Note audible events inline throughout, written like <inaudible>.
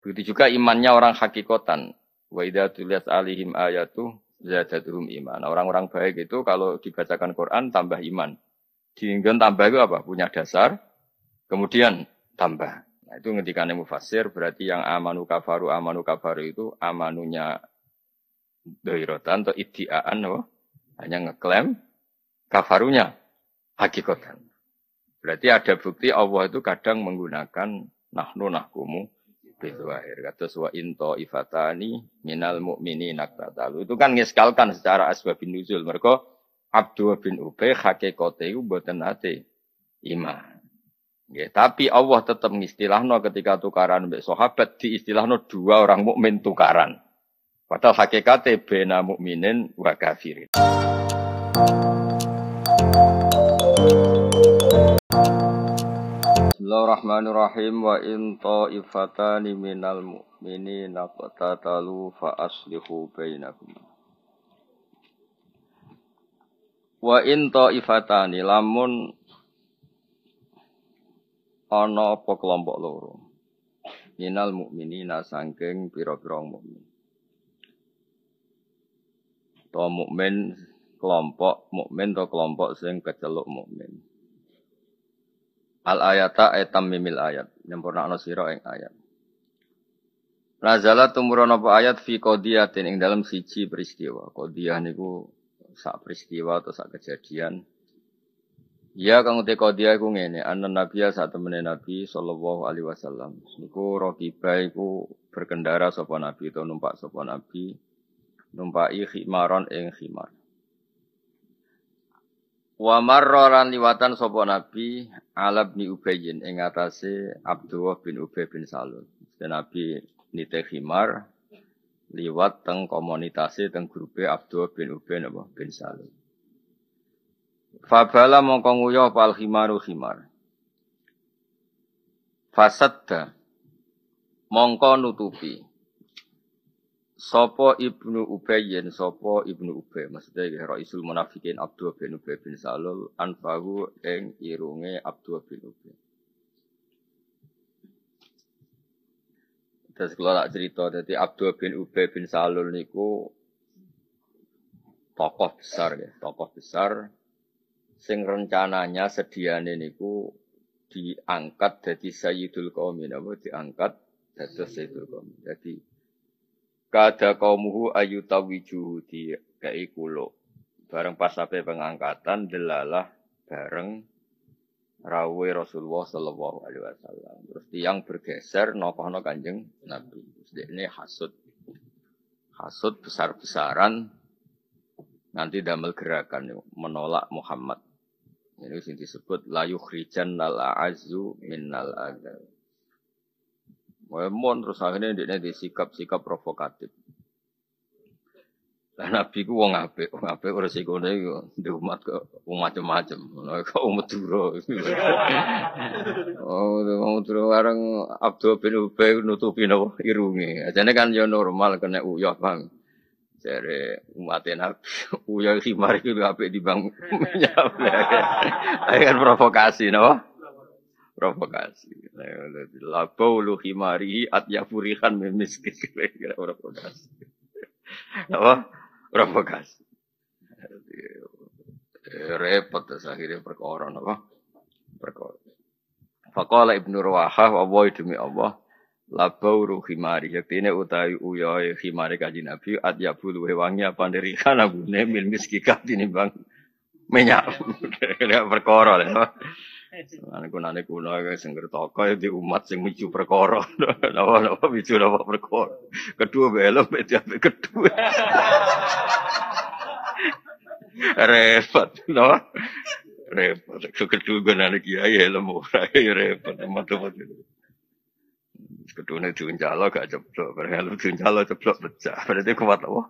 Begitu juga imannya orang hakikotan. Wa idza tuliyat alihim ayatu zadatuhum iman. Orang-orang baik itu kalau dibacakan Quran tambah iman. Diingin tambah itu apa? Punya dasar, kemudian tambah. Nah, itu ngendikannya mufasir berarti yang amanu kafaru amanu kafaru itu amanunya doirotan atau idiaan oh, hanya ngeklaim kafarunya hakikatan. Berarti ada bukti Allah itu kadang menggunakan nahnu nahkumu akhir Kata wa into ifatani minal mu'mini naktatalu. Itu kan ngeskalkan secara asbab bin nuzul. Mereka Abdul bin Ubay hakikote itu buatan nate iman. Ya, tapi Allah tetap mengistilahno ketika tukaran mbek sahabat diistilahno dua orang mukmin tukaran. Padahal hakikatnya bena mukminin wa kafirin. Bismillahirrahmanirrahim wa in ta'ifatani minal mu'minina qatatalu fa aslihu bainakum. Wa in ta'ifatani lamun ana apa kelompok loro. Minal mu'minina sangking pira-pira mukmin to mukmin kelompok mukmin to kelompok sing keceluk mukmin. Al ayata etam mimil ayat, nyempurnakno sira ing ayat. Nazala tumurun apa ayat fi qodiyatin ing dalam siji peristiwa. Qodiyah niku sak peristiwa atau sak kejadian. Ya kang uti qodiyah iku ngene, ana nabiya sak temene nabi sallallahu alaihi wasallam. Niku rokiba iku berkendara sapa nabi atau numpak sapa nabi numpai khimaron ing khimar. Wa marroran liwatan sapa Nabi ala bin Ubayyin ing atase Abdullah bin Ubay bin Salul. Nabi nite khimar liwat teng komunitase teng grupe Abdullah bin Ubay napa bin Salul. Fabala mongko nguyuh pal khimaru khimar. Fasadda mongko nutupi Sopo ibnu Ubayyin, sopo ibnu Ubay, maksudnya ya Raisul Munafikin Abdul bin Ubay bin Salul, anfahu eng irunge Abdul bin Ubay. Terus kalau tak cerita, jadi Abdul bin Ubay bin Salul niku tokoh besar ya, tokoh besar, sing rencananya sediane niku diangkat jadi Sayyidul Qaumin, apa diangkat jadi Sayyidul Qaumin. Jadi Kada kaumuhu ayu tawiju di kai kulo. Bareng pas sampai pengangkatan delalah bareng rawe Rasulullah Sallallahu Alaihi Wasallam. Terus tiang bergeser nokohno kanjeng Nabi. Terus ini hasut, hasut besar-besaran nanti damel gerakan menolak Muhammad. Ini disebut layu khrijan nal azu minnal adab. Mon terus akhirnya dia di sikap-sikap provokatif. Lah Nabi ku wong apik, wong apik ora sikone iku di umat ke macam-macam. Kok umat duro. <laughs> Oh, wong duro bareng Abdul bin Ubay nutupi napa irunge. Ajane kan ya normal kena uyah, Bang. Jare umat Nabi uyah khimar iku apik di bang. <laughs> Ayo kan provokasi napa? Provokasi. Labau lu himari at yafurihan memiskin kira provokasi. Apa? Provokasi. Repot terus akhirnya perkara apa? Perkara. Faqala Ibnu Rawaha wa wa demi Allah labau ruh himari yaktine utawi uyoe himari kaji Nabi at yabul wangi apa nderikan abune mil miskika tinimbang minyak. <laughs> perkara lho. Ane kunane kuno sing ngertoko ya di umat sing miju perkara. <laughs> Napa napa miju napa perkara. Kedua beti ape kedua. <laughs> Repot, no? Repot. Kedua gunane kiai helm ora <laughs> ya repot teman-teman. Kedua diunjalo gak ceplok, bareng diunjalo ceplok pecah. Berarti kuat apa?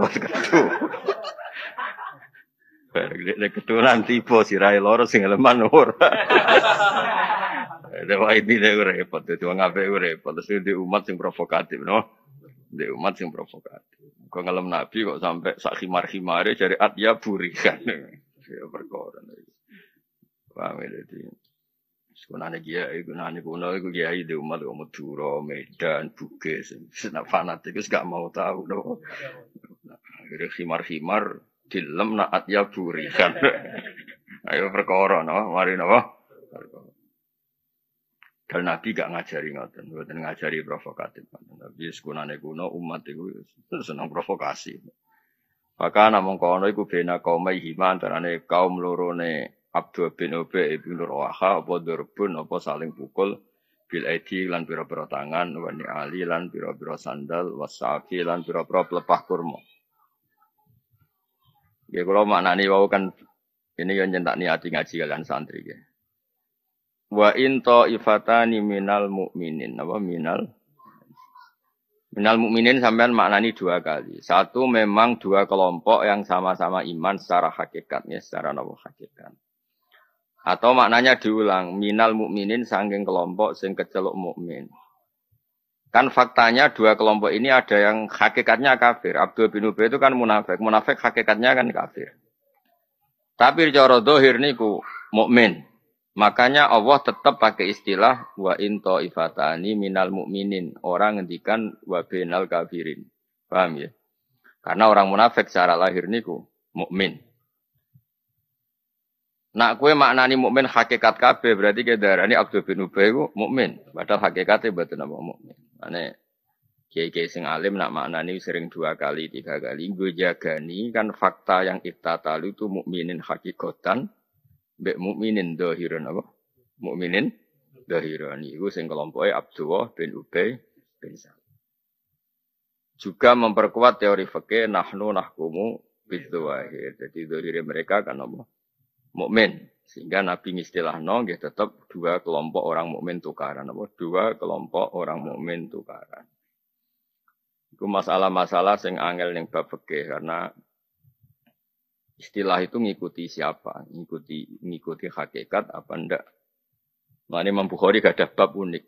Kuat kedua. Nek keturunan tiba sirai loro sing leman ora. Dewa ini deh repot, itu ngapain gue repot. Terus di umat sing provokatif, no? Di umat sing provokatif. Kau ngalem nabi kok sampai sak khimar khimare dari at ya burikan. <laughs> Ya perkara. Paham ya jadi. Sekunane kiai, gunane kuno iku kiai di umat kok Madura, Medan, Bugis. Senak fanatik wis gak mau tahu no. Akhirnya khimar-khimar dilem naat ya burikan. <laughs> Ayo perkara no, mari no. Dan Nabi gak ngajari ngoten, ngoten ngajari provokatif. Tapi sekunane kuno umat itu senang provokasi. Maka namung kono iku bena kaum hima antarane kaum lorone Abdul bin Ubay bin Rawaha apa durbun apa saling pukul bil aidi lan pira-pira tangan wani ali lan pira-pira sandal wasafi lan pira-pira pelepah kurma. Ya kalau maknani wau kan ini yang nyentak niati ngaji kalian santri ya. Wa in ifatani minal mukminin apa minal Minal mukminin sampean maknani dua kali. Satu memang dua kelompok yang sama-sama iman secara hakikatnya, secara nawa hakikat. Atau maknanya diulang, minal mukminin sangking kelompok sing keceluk mukmin. Kan faktanya dua kelompok ini ada yang hakikatnya kafir. Abdul bin Ubay itu kan munafik. Munafik hakikatnya kan kafir. Tapi cara dohir niku mukmin. Makanya Allah tetap pakai istilah wa into ifatani minal mukminin. Orang ngendikan wa binal kafirin. Paham ya? Karena orang munafik secara lahir niku mukmin. Nak kue maknani mukmin hakikat kabeh berarti ke darani Abdul bin Ubay ku mukmin. Padahal hakikatnya betul nama mukmin. Ane kiai-kiai sing alim nak maknani sering dua kali, tiga kali. Gue jagani kan fakta yang iktatalu itu mukminin hakikatan, bek mukminin dohiran apa? Mukminin dohiran. Iku sing kelompoknya Abdullah bin Ubay bin Salim. Juga memperkuat teori fakih nahnu nahkumu bidwahir. Jadi dohir mereka kan apa? Mukmin. Sehingga Nabi no, nggih tetap dua kelompok orang mukmin tukaran apa dua kelompok orang mukmin tukaran. Itu masalah-masalah sing angel yang bab karena istilah itu ngikuti siapa, ngikuti ngikuti hakikat apa ndak. Nah, Imam Bukhari gak ada bab unik.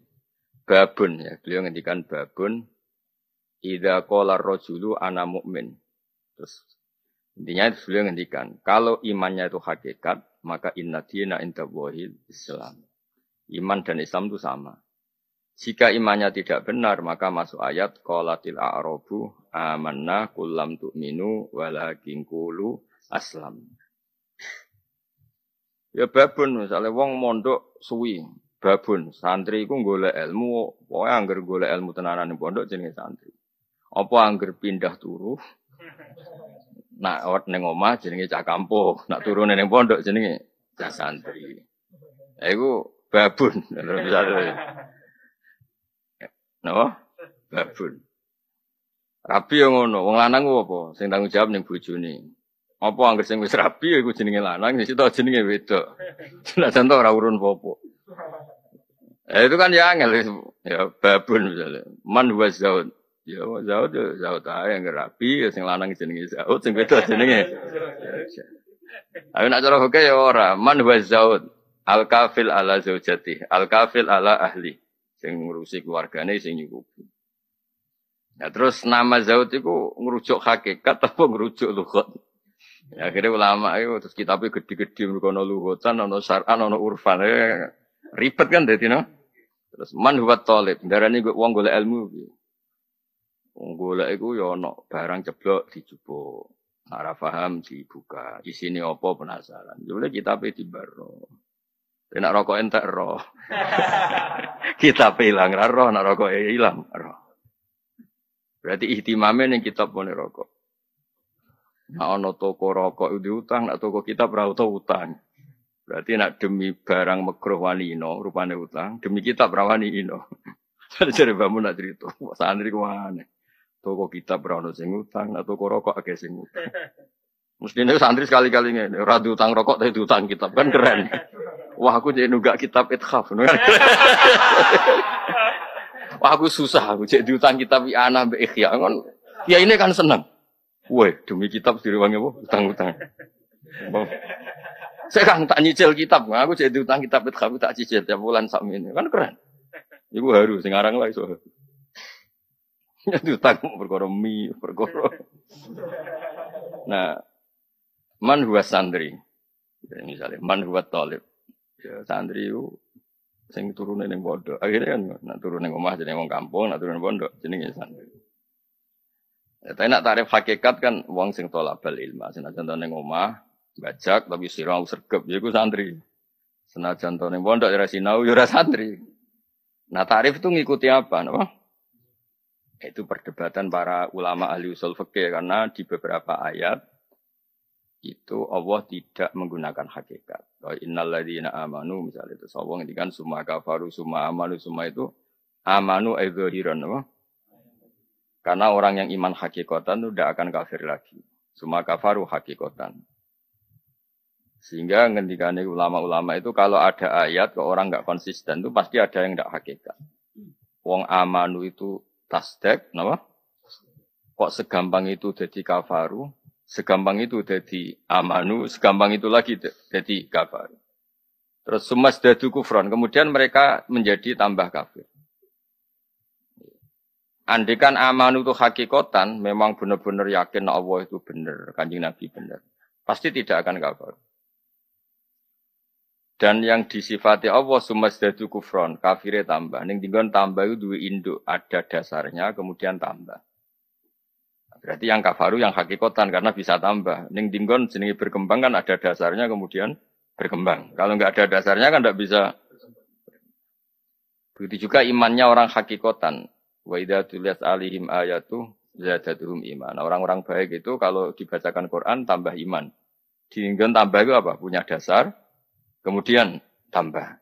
Babun ya, beliau ngendikan babun Ida kolar rojulu ana mukmin. Terus Intinya itu beliau ngendikan, kalau imannya itu hakikat, maka inna dina inda Islam. Iman dan Islam itu sama. Jika imannya tidak benar, maka masuk ayat qolatil a'robu amanna kullam tu'minu walakin kulu aslam. Ya babun misalnya wong mondok suwi, babun santri iku golek ilmu, pokoke angger golek ilmu tenanan pondok jenenge santri. Apa angger pindah turu Nak awat neng omah jenenge cah kampung, nak turun neng pondok jenenge cah santri. Iku babun. <laughs> Napa? Babun. Rabi yang ngono, wong lanang apa? Sing tanggung jawab ning bojone. Apa anggere sing wis rabi ya iku jenenge lanang, sing sitok jenenge wedok. Jelas ora urun popo. Eh, itu kan ya angel ya babun misalnya. Man wa zaud. Ya Zaud ya Zaud ae yang rapi ya sing lanang jenenge Zaud sing wedok jenenge. Ayo nak cara oke ya ora. Man wa Zaud al kafil ala zaujati, al kafil ala ahli. Sing ngurusi keluargane sing nyukupi. Ya terus nama Zaud itu ngerujuk hakikat apa ngerujuk lugat? Ya, akhirnya ulama itu terus kitabnya gede-gede mereka luhutan, ono syar'an, urfan. Ya, ribet kan dadi no. Terus man huwa talib, darani wong golek ilmu. Wong golek iku ya ana barang ceblok dijupuk. Ora paham dibuka. Isine apa penasaran. Jule kitabe dibaro. Nek rokok entek roh. <laughs> kitab ilang ra roh, nek rokok ilang roh. Berarti ihtimame ning kitab pun rokok. Nah ana toko rokok diutang, nek toko kitab ra utang. Berarti nak demi barang megruh wani ino, rupane utang, demi kitab rawani ino. <laughs> Jadi bangun nak cerita, santri kuwane. Toko kitab berano sing utang, atau toko rokok agak sing utang. Mestinya santri sekali-kali ini, radu utang rokok tapi utang kitab kan keren. Wah aku jadi nunggak kitab ithaf. Wah aku susah, aku jadi utang kitab anak be ikhya. Kan, ya ini kan seneng. Woi demi kitab sendiri wangi apa? Utang-utang. Saya kan tak nyicil kitab, aku jadi utang kitab ithaf tak cicil tiap bulan ini. Kan keren. Ibu harus, sekarang lah itu. Utang perkara mi, perkara. Nah, man huwa santri. Ya, misalnya man huwa talib. Ya, santri itu sing turune ning pondok. Akhirnya kan nak turun ning omah jenenge wong kampung, nak turun pondok jenenge santri. Ya, tapi nak tarif hakikat kan wong sing tolabal ilmu. Senajan ning omah bajak tapi sirah sergep ya iku santri. Senajan ning pondok ora sinau ya ora santri. Nah tarif itu ngikuti apa? No? Itu perdebatan para ulama ahli usul fikih karena di beberapa ayat itu Allah tidak menggunakan hakikat. Kalau innalladzina amanu misalnya itu sawang kan semua kafaru semua amanu semua itu amanu adzhiran apa? Karena orang yang iman hakikatan itu tidak akan kafir lagi. Semua kafaru hakikatan. Sehingga ngendikane ulama-ulama itu kalau ada ayat ke orang nggak konsisten itu pasti ada yang tidak hakikat. Wong amanu itu tasdek, kenapa? Kok segampang itu jadi kafaru? Segampang itu jadi amanu, segampang itu lagi jadi kafir. Terus sumas dadu kufron, kemudian mereka menjadi tambah kafir. Andikan amanu itu hakikotan, memang benar-benar yakin Allah itu benar, kanjeng Nabi benar. Pasti tidak akan kafir. Dan yang disifati Allah sumas dadu kufron, kafirnya tambah. Ning tinggal tambah itu dua induk, ada dasarnya, kemudian tambah. Berarti yang kafaru yang hakikotan karena bisa tambah. Ning dinggon jenenge berkembang kan ada dasarnya kemudian berkembang. Kalau nggak ada dasarnya kan nggak bisa. Begitu juga imannya orang hakikotan. Wa idza tuliyat alihim ayatu zadatuhum iman. Orang-orang baik itu kalau dibacakan Quran tambah iman. Dinggon tambah itu apa? Punya dasar, kemudian tambah.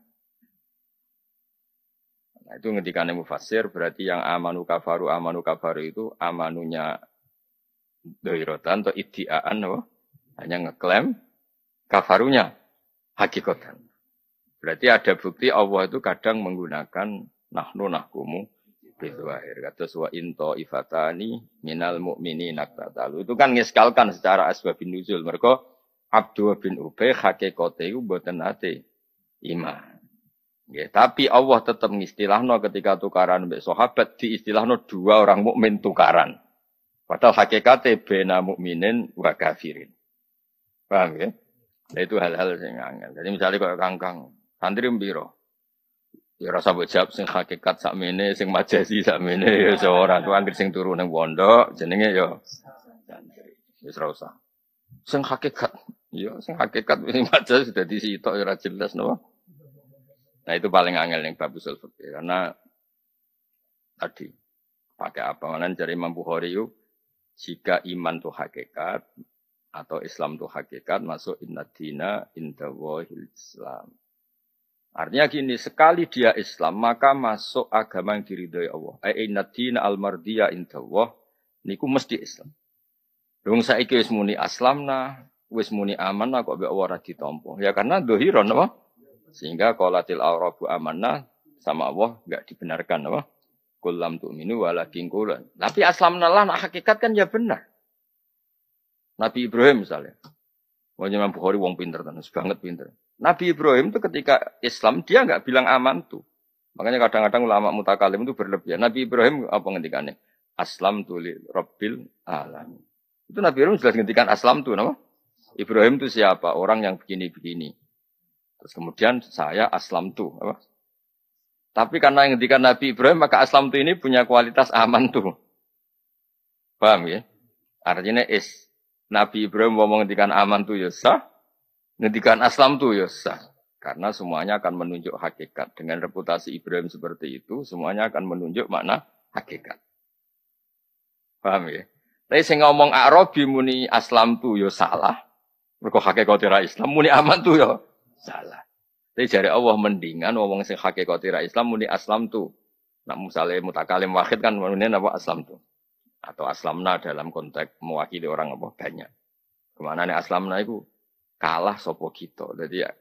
Nah, itu ngendikan mufasir berarti yang amanu kafaru amanu kafaru itu amanunya doirotan atau idiaan apa? hanya ngeklaim kafarunya hakikatan. Berarti ada bukti Allah itu kadang menggunakan nahnu nahkumu akhir kata wa into ifatani minal mu'mini naktatalu itu kan ngeskalkan secara asbab bin nuzul mereka Abdul bin Ubay hakikate itu buatan nate iman Ya, tapi Allah tetap ngistilahno ketika tukaran mbek sahabat diistilahno dua orang mukmin tukaran. Padahal hakikatnya bena mukminin wa kafirin. Paham ya? Nah, itu hal-hal yang angel. Jadi misalnya kalau kangkang, santri mbiro. Ya rasa buat jawab sing hakikat sakmene, sing majasi sakmene ya seorang tuh anggere sing turun nang pondok jenenge ya santri. Wis usah. Sing hakikat, ya sing hakikat <laughs> sing majasi sudah disitok ora jelas no. Nah itu paling angel yang bab usul fikih karena tadi pakai apa mana dari Imam Bukhari yuk jika iman itu hakikat atau Islam itu hakikat masuk inna dina indawahil Islam. Artinya gini, sekali dia Islam maka masuk agama yang diridhoi Allah. Ai inna dina al mardiya indawah niku mesti Islam. Dong saiki wis muni aslamna, wis muni amanah kok be ora ditampa. Ya karena dohiron apa? Sehingga qolatil arabu amanah sama Allah enggak dibenarkan apa? Kulam minu walakin kulan. Tapi aslam nalah nak hakikat kan ya benar. Nabi Ibrahim misalnya. Wajah Imam Bukhari wong pinter kan, banget pinter. Nabi Ibrahim itu ketika Islam dia nggak bilang aman tuh. Makanya kadang-kadang ulama mutakalim itu berlebihan. Nabi Ibrahim apa ngendikannya? Aslam tuli Rabbil alam. Itu Nabi Ibrahim sudah ngendikan aslam tuh, nama? Ibrahim itu siapa? Orang yang begini-begini. Terus kemudian saya aslam tuh, apa? Tapi karena yang ketika Nabi Ibrahim, maka Islam itu ini punya kualitas aman tuh. Paham ya? Artinya is Nabi Ibrahim ngomong ngedikan aman tuh ya sah, ngedikan Islam tuh ya sah. Karena semuanya akan menunjuk hakikat. Dengan reputasi Ibrahim seperti itu, semuanya akan menunjuk makna hakikat. Paham ya? Tapi saya ngomong Arabi muni Aslam tuh ya salah. Mereka hakikat Islam muni aman tuh ya salah. Tapi jari Allah mendingan ngomong sing hakikat Islam muni aslam tu. Nak misalnya mutakalim wahid kan muni apa aslam tu. Atau aslamna dalam konteks mewakili orang apa banyak. Ke mana nih aslamna itu kalah sopo kita. Jadi ya,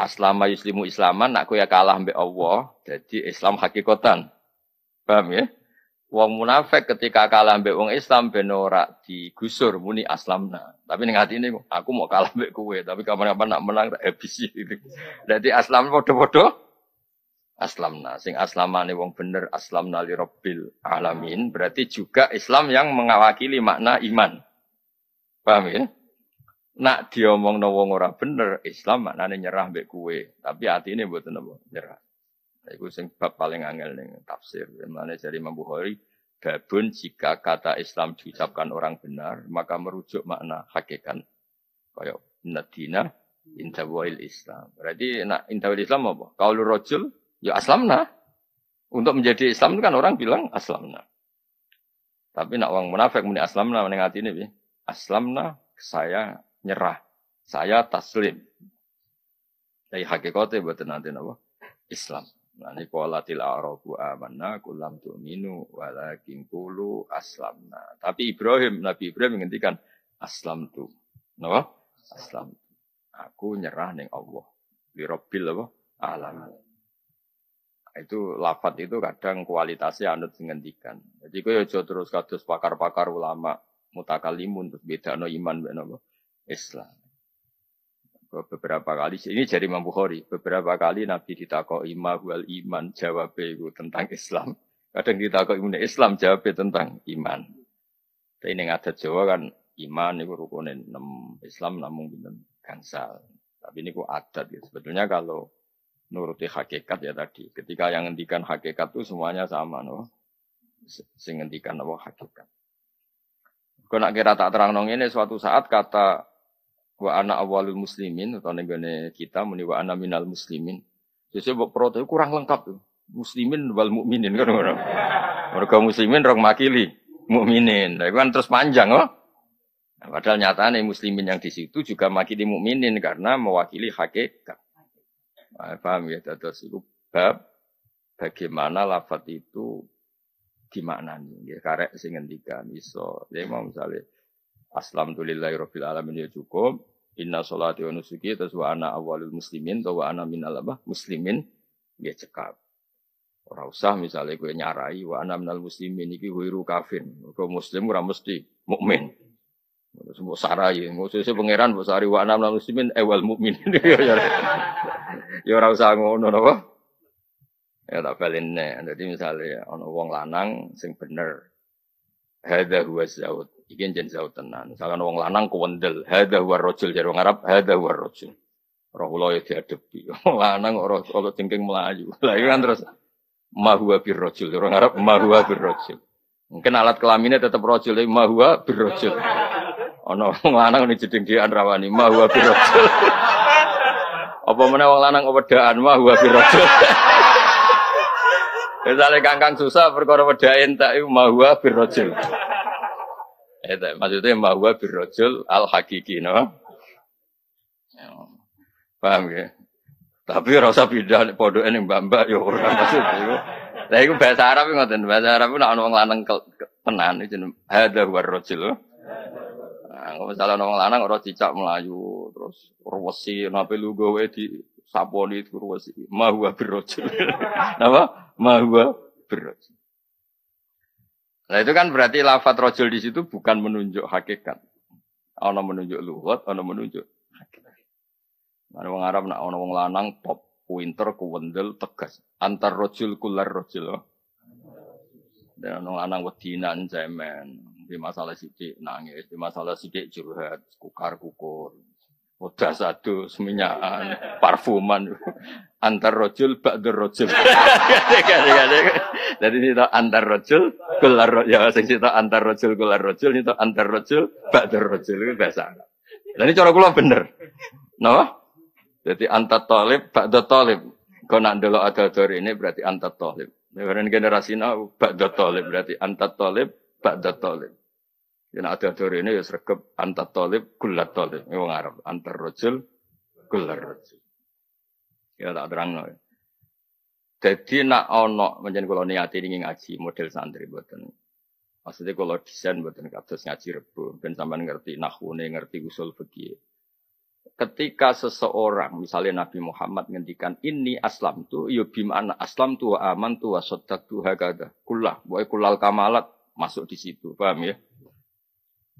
aslama yuslimu islaman nak ya kalah mbek Allah. Jadi Islam hakikatan. Paham ya? Wong munafik ketika kalah mbek wong Islam ben ora digusur muni aslamna. Tapi ning ini aku mau kalah mbek kowe, tapi kapan-kapan nak menang tak habis. Jadi aslam padha-padha aslamna. Sing aslamane wong bener aslamna li rabbil alamin, berarti juga Islam yang mengawakili makna iman. Paham ya? Nak diomong wong ora bener, Islam maknane nyerah mbek kowe, tapi hati ini mboten nyerah. Iku sing bab paling angel ning tafsir. Mana dari Imam Bukhari, babun jika kata Islam diucapkan orang benar, maka merujuk makna hakikat. Kayak nadina intawail Islam. Berarti nak intawail Islam apa? Kalau rojul, ya aslamna. Untuk menjadi Islam itu kan orang bilang aslamna. Tapi nak orang munafik muni aslamna ning atine piye? Aslamna saya nyerah. Saya taslim. Dari hakikatnya buat nanti apa? Islam. Ini qolatil a'rabu amanna kulam tu'minu walakin kulu aslamna. Tapi Ibrahim, Nabi Ibrahim menghentikan aslam tu. Napa? Aslam. Aku nyerah ning Allah. Di Rabbil apa? Alam. Itu lafat itu kadang kualitasnya anut menghentikan. Jadi kau ya terus kados pakar-pakar ulama mutakalimun terus beda no iman beda no Islam beberapa kali ini jadi Imam beberapa kali Nabi ditakok imam wal iman jawab tentang Islam. Kadang ditakok iman Islam jawab tentang iman. Tapi ini ada Jawa kan iman itu rukunin enam Islam namun binten gansal tapi ini kok adat gitu. sebetulnya kalau nuruti hakikat ya tadi ketika yang ngendikan hakikat itu semuanya sama no? Sing ngendikan apa hakikat? Kau nak kira tak terang nong ini suatu saat kata wa ana awalul muslimin atau negane kita muni wa ana minal muslimin. Jadi bok proto kurang lengkap tuh. Muslimin wal mukminin kan orang. Mereka muslimin rong makili mukminin. Nah, kan terus panjang oh. Nah, padahal nyatanya muslimin yang di situ juga makili mukminin karena mewakili hakikat. Nah, paham ya terus itu bab bagaimana lafat itu dimaknani. Ya, karek sing ngendikan iso. Ya mau misalnya Aslam tulillahi rabbil alamin ya cukup. Inna sholati wa nusuki terus wa ana awalul muslimin atau wa ana minal apa? Muslimin ya cekap. Ora usah misalnya gue nyarai wa ana minal muslimin iki wiru kafir. Kau muslim ora mesti mukmin. Semua sarai, maksudnya pangeran mbok sari wa ana minal muslimin ewal eh, mukmin. <laughs> Ya, ya. ya ora usah ngono napa? Ya tak balene. Jadi misalnya ana wong lanang sing bener. Hadza huwa zaud. Iki jen jauh tenan. Misalkan wong lanang kuwendel, hadza huwa rajul jare wong Arab, hadza huwa rajul. Roh kula ya diadepi. <laughs> Lanang ora ora cengking melayu. <laughs> Lah iki kan terus mahwa bir rajul. Wong Arab mahwa bir rajul. Mungkin alat kelaminnya tetap rojul, tapi mahwa bir rajul. Ono wong lanang ini jeding di rawani mahwa bir rajul. <laughs> Apa mana wong lanang wedaan mahwa bir rajul. Misalnya kangkang susah perkara wedain tak mahwa bir. Itu maksudnya bahwa birrojul al hakiki, no? Paham ya? Tapi rasa pindah podo ini mbak mbak ya orang maksud itu. Nah itu bahasa Arab ngoten, bahasa Arab itu nak orang lanang tenan itu ada war rojul. Nah, kalau misalnya orang lanang orang cicak melayu terus urwasi nape lu gawe di saponi itu urwasi mahwa birrojul. <laughs> Apa? Mahwa birrojul. Nah itu kan berarti lafat rojul di situ bukan menunjuk hakikat. Ono menunjuk luhut, ono menunjuk hakikat. Mana wong Arab nak ono wong lanang top, winter, kuwendel, tegas. Antar rojul kular rojul. Oh. Dan ono lanang wedinan cemen. Di masalah sidik nangis, di masalah sidik curhat, kukar kukur. Udah satu seminyakan, parfuman, antar rojul, bakdur rojul. <laughs> Jadi ini antar rojul, gelar rojul. Ya, sing itu antar rojul, gelar rojul, itu antar rojul, bakdur rojul. Itu bahasa Dan ini cara kula bener. No? Jadi antar tolib, bakdur tolib. Kau nak dulu ada ini berarti antar tolib. Karena generasi now, bakdur tolib berarti antar tolib, bakdur tolib. Yang ada dari ini ya sergap antar tolib, gulat tolib. Ini orang Arab. Antar rojul, gulat rojul. Ya tak terang no. Jadi nak ono menjadi kalau niat ini ngaji model santri buatan. Maksudnya kalau desain buatan kados ngaji rebu, dan sampai ngerti nahune, ngerti usul fikih. Ketika seseorang, misalnya Nabi Muhammad ngendikan ini aslam tu, yo bimana aslam tu aman tu sodak tu hakada. Kullah, boy kulal kamalat masuk di situ, paham ya?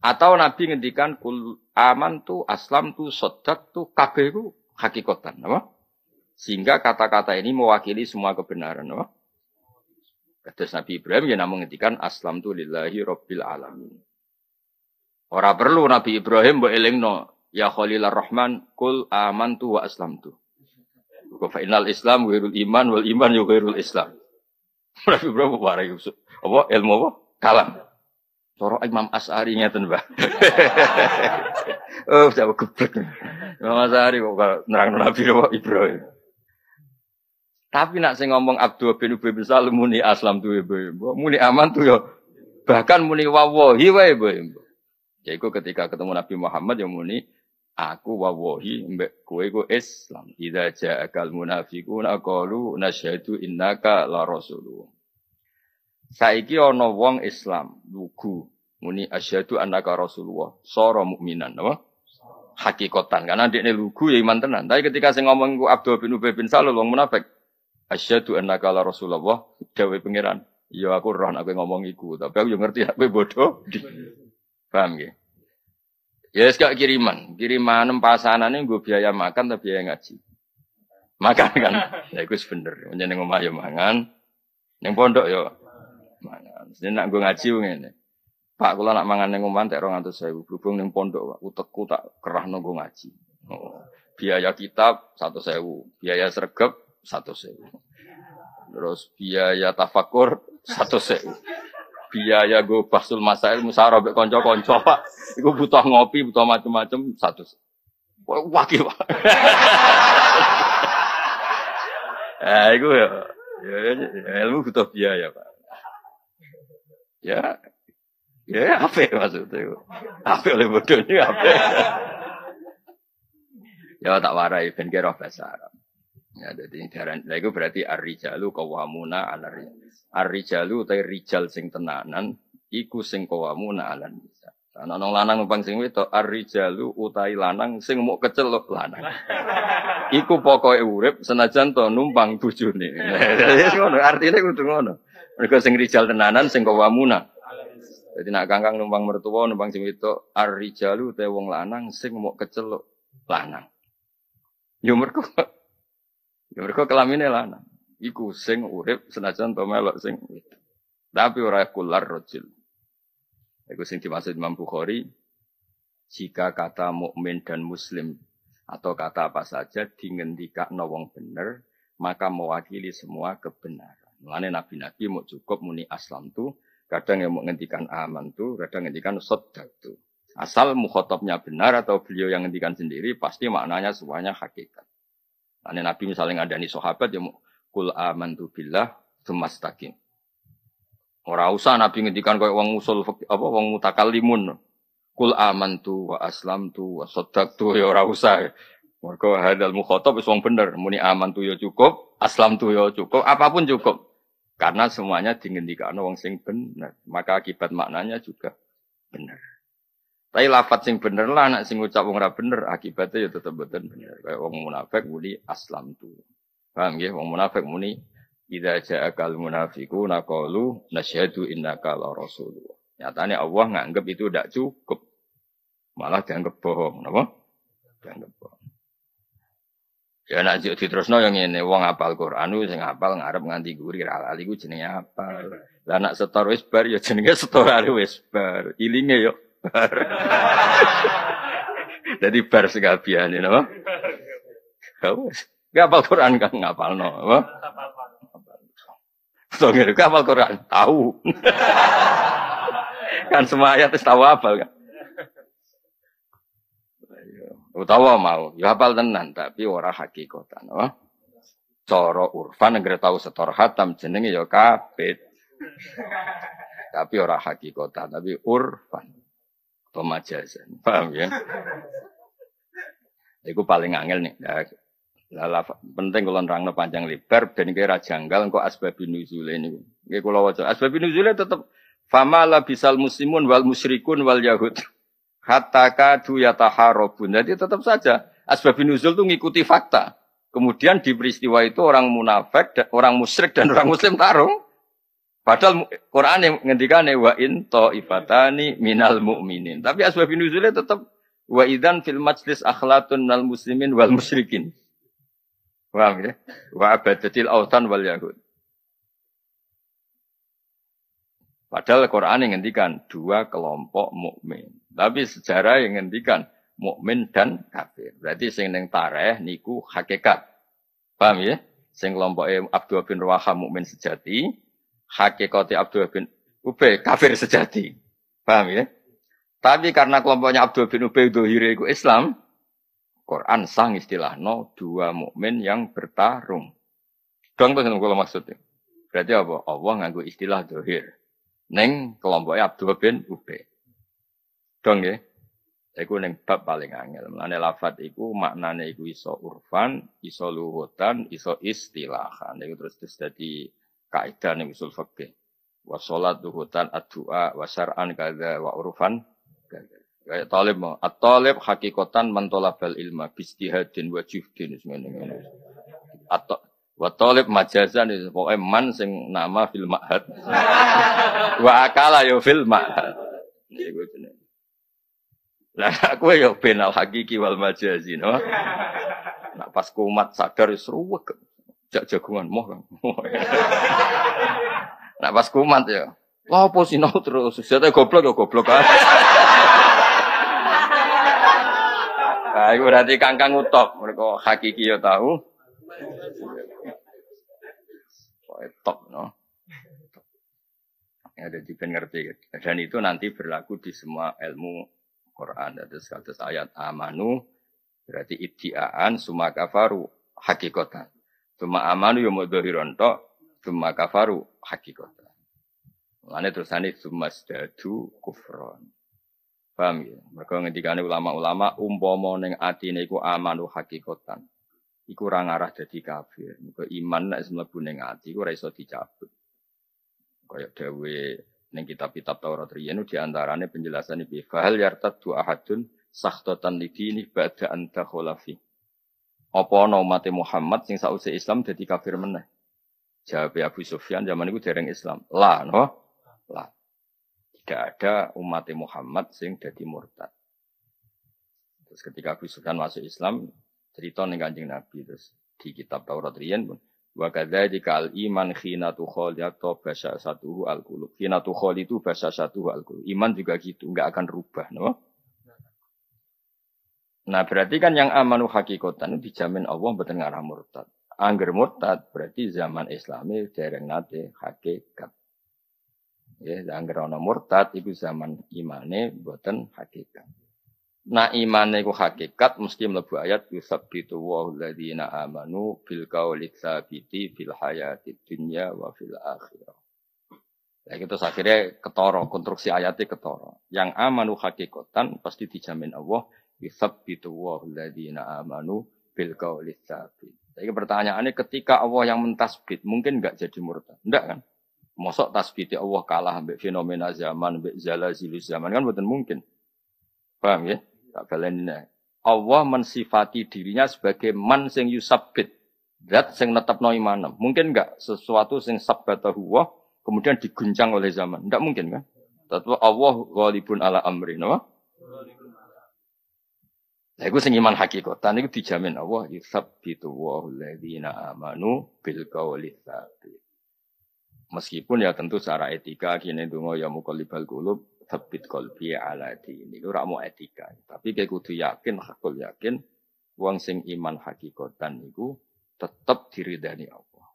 Atau Nabi ngendikan kul aman tu aslam tu sodak tu kabeh hakikatan, apa? Sehingga kata-kata ini mewakili semua kebenaran, apa? Kata Nabi Ibrahim ya namun ngendikan aslam tu lillahi rabbil alamin. Ora perlu Nabi Ibrahim mbok elingno ya Khalilur Rahman kul aman tu wa aslam tu. Kau final Islam wirul iman wal iman yo wirul Islam. <laughs> Berarti berapa warai? Apa ilmu apa? Kalam. Coro Imam As'ari ngeten, Mbah. <laughs> oh, jauh geblek. Imam As'ari kok nerang Nabi Ibrahim. Tapi nak sing ngomong Abdul bin Ubay bin Salim muni aslam tuh ibu, muni aman tuh ya. Bahkan muni wawahi wae ibu. Ya iku ketika ketemu Nabi Muhammad yang muni aku wawahi mbek kowe iku Islam. Idza ja'akal munafiquna qalu nasyhadu innaka la rasulullah. Saiki ana wong Islam lugu muni asyhadu annaka rasulullah, sora mukminan, apa? Hakikatan karena dia lugu ya iman tenan. Tapi ketika saya ngomong Abdul bin Ubay bin Salul wong munafik, Asyhadu annaka la Rasulullah, dawe pangeran. Ya aku roh aku ngomong iku, tapi aku yo ngerti aku bodoh. Paham ya? Ya yes, gak kiriman, kiriman pasanane gue biaya makan tapi biaya ngaji. Makan kan, ya itu bener. Menjadi ngomah ya mangan, yang pondok ya mangan. Jadi nak gue ngaji ngene. Pak kula nak mangan ning omah tek 200.000, berhubung ning pondok utekku tak kerah nunggu ngaji. Oh. Biaya kitab satu sewu, biaya sergap satu sewu. Terus biaya tafakur satu sewu. Biaya gue basul masail musara be konco konco pak. Iku butuh ngopi, butuh macam-macam satu. Wakil pak. <laughs> Eh, iku ya, ya, ya, ilmu butuh biaya pak. Ya, ya apa maksudnya? Apa oleh bodoh ini apa? ya tak warai ben kira bahasa Arab. Ya, jadi jaran, nah itu berarti ar-rijalu kawamuna ala Ar-rijalu tay rijal sing tenanan, iku sing kawamuna ala nisa. Ana nang lanang numpang sing itu ar-rijalu utai lanang sing mau kecelok lanang. Iku pokoke urip senajan to numpang. Jadi <laughs> ngono, artine kudu ngono. Mereka sing rijal tenanan sing kawamuna. Jadi nak kangkang numpang mertua numpang sing itu ar-rijalu tay wong lanang sing mau kecelok lanang. Yo mergo Ya mereka kelamine lanang. Iku sing urip senajan to melok sing Tapi ora kular rojil. Iku sing dimaksud Imam Bukhari. Jika kata mukmin dan muslim atau kata apa saja dingendika wong bener, maka mewakili semua kebenaran. Mulane nabi-nabi mau cukup muni aslam tu, kadang yang mau ngendikan aman tu, kadang ngendikan sodak tu. Asal mukhotobnya benar atau beliau yang ngendikan sendiri, pasti maknanya semuanya hakikat. Ane Nabi misalnya ngadani sahabat ya kul amantu billah semastakim. Ora usah Nabi ngendikan koyo wong usul apa wong mutakallimun. Kul amantu wa aslamtu wa saddaqtu ya ora usah. Mergo hadal mukhatab wis wong bener, muni amantu ya cukup, aslamtu ya cukup, apa pun cukup. Karena semuanya dingendikano wong sing bener, maka akibat maknanya juga benar. Tapi lafat sing bener lah, anak sing ucap wong ora bener, akibatnya ya tetep bener bener. Kayak wong munafik muni aslam tu. Paham ya? Wong munafik muni Idza ja'akal munafiquna qalu nasyhadu innaka la rasulullah. Nyatanya Allah nganggep itu tidak cukup. Malah dianggap bohong, napa? Dianggap bohong. Ya nak juk diterusno yang ini wong apal Quran ku sing apal ngarep nganti guri ra lali ku jenenge apa. Lah nak setor wis bar ya jenenge setor wis bar. Ilinge yo bar. <laughs> Jadi bar sekabian ini, no? Gak apal Quran kan ngapal no, apa? Gitu, gak apal Quran tahu. <laughs> kan semua ayat tahu apa kan? Utawa mau, ya hafal tenan tapi ora hakikatan, no? Coro urfan negara tahu setor hatam jenenge ya kapit. tapi ora hakikatan, tapi urfan pemajazan. Paham ya? Iku paling angel nih. Lala penting kalau nerangno panjang lebar dan kira janggal kok asbabun nuzul ini. Nggih kula waca. Asbabun nuzul tetep fama la bisal muslimun wal musyrikun wal yahud. Hatta kadu yataharabun. Jadi tetap saja asbabun nuzul itu ngikuti fakta. Kemudian di peristiwa itu orang munafik, orang musyrik dan orang muslim tarung. Padahal Quran yang ngendikane wa in ifatani minal mu'minin. Tapi asbab nuzulnya tetap wa idan fil majlis akhlatun minal muslimin wal musyrikin. Paham ya? Wa abadatil autan wal yahud. Padahal Quran yang ngendikan dua kelompok mukmin. Tapi sejarah yang ngendikan mukmin dan kafir. Berarti sing ning tareh niku hakikat. Paham ya? Sing kelompoke Abdul bin Rawahah mukmin sejati, hakikate Abdul bin Ubay kafir sejati. Paham ya? Tapi karena kelompoknya Abdul bin Ubay dohire itu Islam, Quran sang istilah no dua mukmin yang bertarung. Dong tuh kalau maksudnya. Berarti apa? Allah nganggo istilah dohir. Neng kelompoknya Abdul bin Ubay. Dong ya? Iku neng bab paling angel. Mulane lafat iku maknane iku iso urfan, iso luhutan, iso istilahan. Iku terus terus dadi kaidah ning usul fikih. Wa salat luhutan ad-du'a wa syar'an kadza wa urfan kadza. Kayak talib mau. At-talib hakikatan mentolabal ilma bistihadin wa juhdin ngene-ngene. Atau wa talib majazan pokoke man sing nama fil ma'had. <laughs> wa akala yo fil ma'had. Iku jenenge. Lah <laughs> aku ya benal hakiki wal majazi no. Nak pas kumat sadar seruwek. Jak jagungan moh kan. <laughs> Nak pas kumat ya. Lah apa sinau terus? Sejate goblok ya goblok kan. <laughs> Nah, itu berarti kangkang utop. Mereka hakiki ya tahu. Oh, top, no. Ya, juga ngerti. Dan itu nanti berlaku di semua ilmu Quran. Terus kados ayat amanu berarti ibtiaan summa kafaru hakikatan. Summa amanu yo mudzahiron tok, summa kafaru hakikatan. Mulane terusane summa stadu kufron. Paham ya? Mereka ngendikane ulama-ulama umpama ning atine iku amanu hakikatan. Iku ora ngarah dadi kafir. Mergo iman nek mlebu ning ati iku ora iso dicabut. Kayak dawe Neng kitab-kitab Taurat riyen di antarane penjelasan iki fahal yartad tu ahadun sakhtatan lidini ba'da an kholafi. Apa ana umat Muhammad sing sausé Islam dadi kafir meneh? Jawab Abu Sufyan zaman itu dereng Islam. Lah, no? Lah. Tidak ada umat Muhammad sing dadi murtad. Terus ketika Abu Sufyan masuk Islam, cerita ning Kanjeng Nabi terus di kitab Taurat riyen pun Wa kadzalika al iman khina tukhol atau bahasa satu al qulub. Khina itu bahasa satu al qulub. Iman juga gitu, enggak akan rubah, no? Nah, berarti kan yang amanu hakikatan dijamin Allah mboten ngarah murtad. Angger murtad berarti zaman Islami dereng nate hakikat. Ya, angger ana murtad itu zaman imane mboten hakikat. Nah iman itu hakikat mesti mlebu ayat yusabbitu wa alladziina amanu bil qawli tsabiti fil hayati dunya wa fil akhirah. Ya gitu akhirnya ketoro, konstruksi ayatnya ketoro. Yang amanu hakikatan pasti dijamin Allah yusabbitu wa alladziina amanu bil qawli tsabit. Jadi pertanyaannya ketika Allah yang mentasbit mungkin enggak jadi murtad. Enggak kan? Mosok tasbiti Allah kalah ambek fenomena zaman, ambek zilus zaman kan betul mungkin. Paham ya? Tak baleni Allah mensifati dirinya sebagai man sing yusabit. Zat sing netap no imanam. Mungkin enggak sesuatu sing sabbatahu wa kemudian diguncang oleh zaman. Enggak mungkin kan? Tapi Allah ghalibun ala amri. No? Nah, itu sing iman hakikatan itu dijamin Allah yusabbitu wa alladziina amanu bil tsabit. Meskipun ya tentu secara etika kini dungo ya mukallibal qulub Thabit kolbi ala ini. Itu mau etika. Tapi kayak kudu yakin, hakul yakin. Wong sing iman hakikotan itu tetap diridani Allah.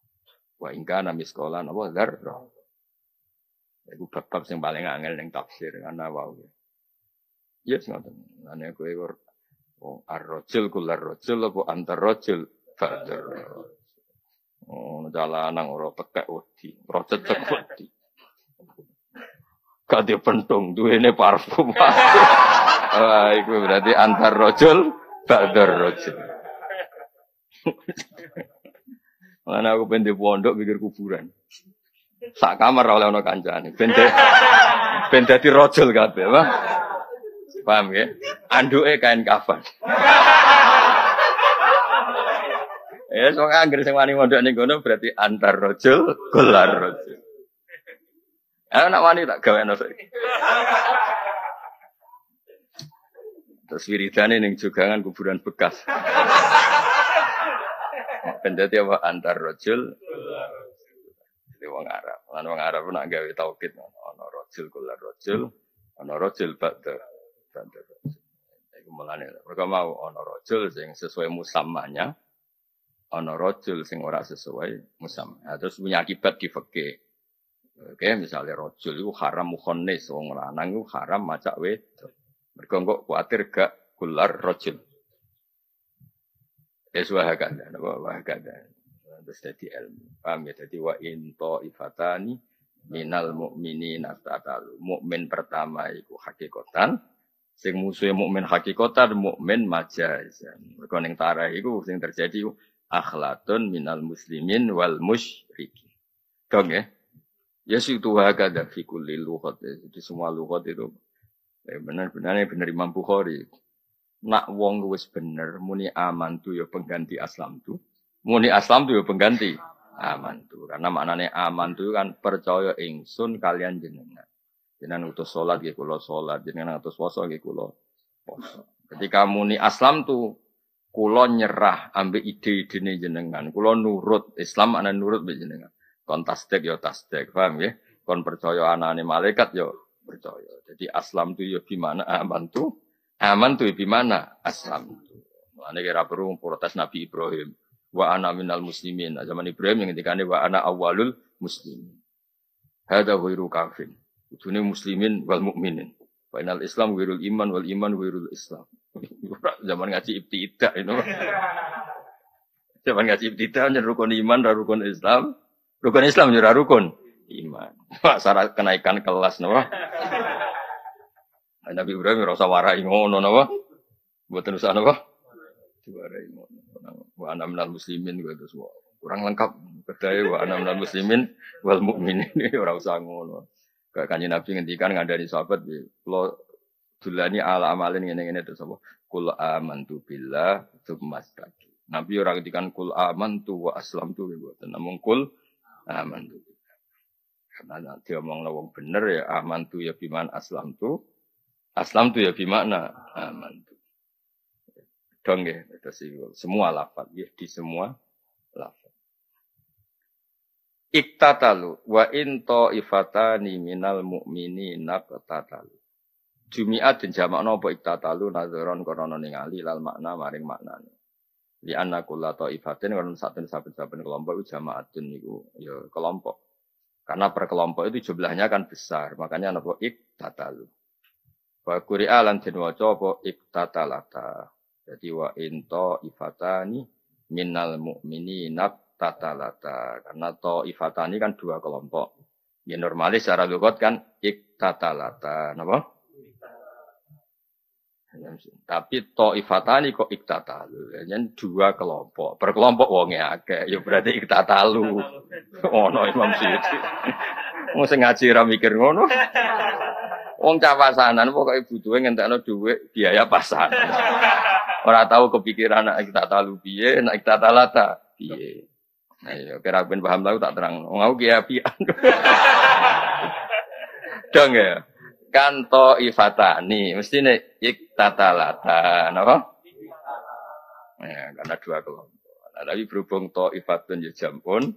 Wa ingka nami sekolah apa darra. Iku bab-bab sing paling angel yang tafsir karena wow. Ya yes, ngoten. Ane kowe oh ar-rajul kullar rajul apa antar rajul ba'dar. Oh, jalanan ora tekek wedi, rojet cek wedi. Gak dia pentung, ini parfum. <laughs> Wah, itu berarti antar rojul, bakdar rojul. <laughs> Mana aku pengen di pondok pikir kuburan. Sak kamar oleh ono kancane. Ben <laughs> ben dadi rojul kabeh, Pak. Paham ya? Anduke kain kafan. Ya, soalnya anggere sing wani mondok ning kono berarti antar rojul, gelar rojul. Anak wani tak gawe nasi. Terus wiridane ning jogangan kuburan bekas. Pendati apa antar rojul di wong Arab. Lan wong Arab nak gawe tauhid ana rojul kula rojul, ana rojul ba'da ba'da. Iku mulane mereka mau ana rojul sing sesuai musamanya. ana rojul sing ora sesuai musam. Nah, terus punya akibat di fikih. Oke, misalnya rojul itu haram mukhonis, wong lanang itu haram macak wedok. Mergo kok kuatir gak kular rojul. Ya suahakada, napa wahakada. Terus jadi ilmu. Paham ya? Jadi wa into ifatani minal mukminin atatalu. Mukmin pertama itu hakikatan, sing musuhe mukmin hakikatan mukmin majaz. Mergo ning tarah iku sing terjadi akhlatun minal muslimin wal musyrikin. Dong ya. Ya sih itu hakada fi kulli lughat. Di semua lughat itu eh, benar-benar benar Imam Bukhari. Nak wong wis bener muni aman tu ya pengganti aslam tu. Muni aslam tu ya pengganti aman tu. Karena maknanya aman tu kan percaya ingsun kalian jenengan. Jenengan utus sholat gitu kulo sholat, jenengan utus poso gitu kulo poso. Ketika muni aslam tu Kulo nyerah ambil ide-ide jenengan. Kulo nurut Islam ana nurut be jenengan. Kon tasdek yo tasdek, paham ya? Kon percaya anane malaikat yo percaya. Jadi aslam tu yo gimana aman tu? Aman tu gimana? Aslam tu. Ane kira perlu protes Nabi Ibrahim. Wa ana minal muslimin. Nah, zaman Ibrahim yang ngendikane wa ana awalul muslimin. Hada wiru kafin. Udune muslimin wal mukminin. Wa Islam wirul iman wal iman wirul Islam. <laughs> Zaman ngaji ibtidak itu. <laughs> Zaman ngaji ibtidak jadi rukun iman dan rukun Islam. Rukun Islam jadi rukun iman. Wah, syarat kenaikan kelas napa? Nabi Ibrahim rasa warai ngono napa? Buat terusan napa? Warai ngono. Wa ana minal muslimin terus kurang lengkap kedai wa ana minal muslimin wal mukminin <laughs> ora usah ngono. Kayak kanjeng Nabi ngendikan ngandani sahabat, kalau Dulani ala amalin ngene ngene terus apa? Kul amantu billah tsumastaqim. Nabi orang ketikan kul amantu wa aslamtu mboten namung kul amantu. Karena dia omong wong bener ya amantu ya biman aslamtu. Aslamtu ya bimana amantu. Dong ya, itu semua lafaz ya di semua lafaz. Iktatalu wa into ifatani minal mu'minina qatatalu. Jumiat dan jamak nopo iktatalu nazaron korono ningali lal makna maring maknane. Di anna kula ifatin koron satu saben-saben kelompok itu jamaatun niku ya kelompok. Karena per kelompok itu jumlahnya kan besar, makanya nopo iktatalu. Wa qur'a lan den waca apa iktatalata. Jadi wa into ifatani minal mu'minina tatalata. Karena to ifatani kan dua kelompok. Ya normalis secara lugat kan iktatalata. Napa? Tapi to ifatani kok iktatalu. Jadi dua kelompok. Per kelompok agak. Ya berarti iktatalu. Ono Imam Syuuti. Mau ngaji ra mikir ngono. Wong capasanan pokoke butuhe ngentekno dhuwit biaya pasan. Ora tahu kepikiran nek iktatalu piye, nek iktatalata piye. Nah, ya kira ben paham tahu tak terang. Wong aku kiai. <laughs> Dong ya kanto ifatani. Mesti nih iktatalata napa? Ya karena dua kelompok. Nah, tapi berhubung to ifatun ya jampun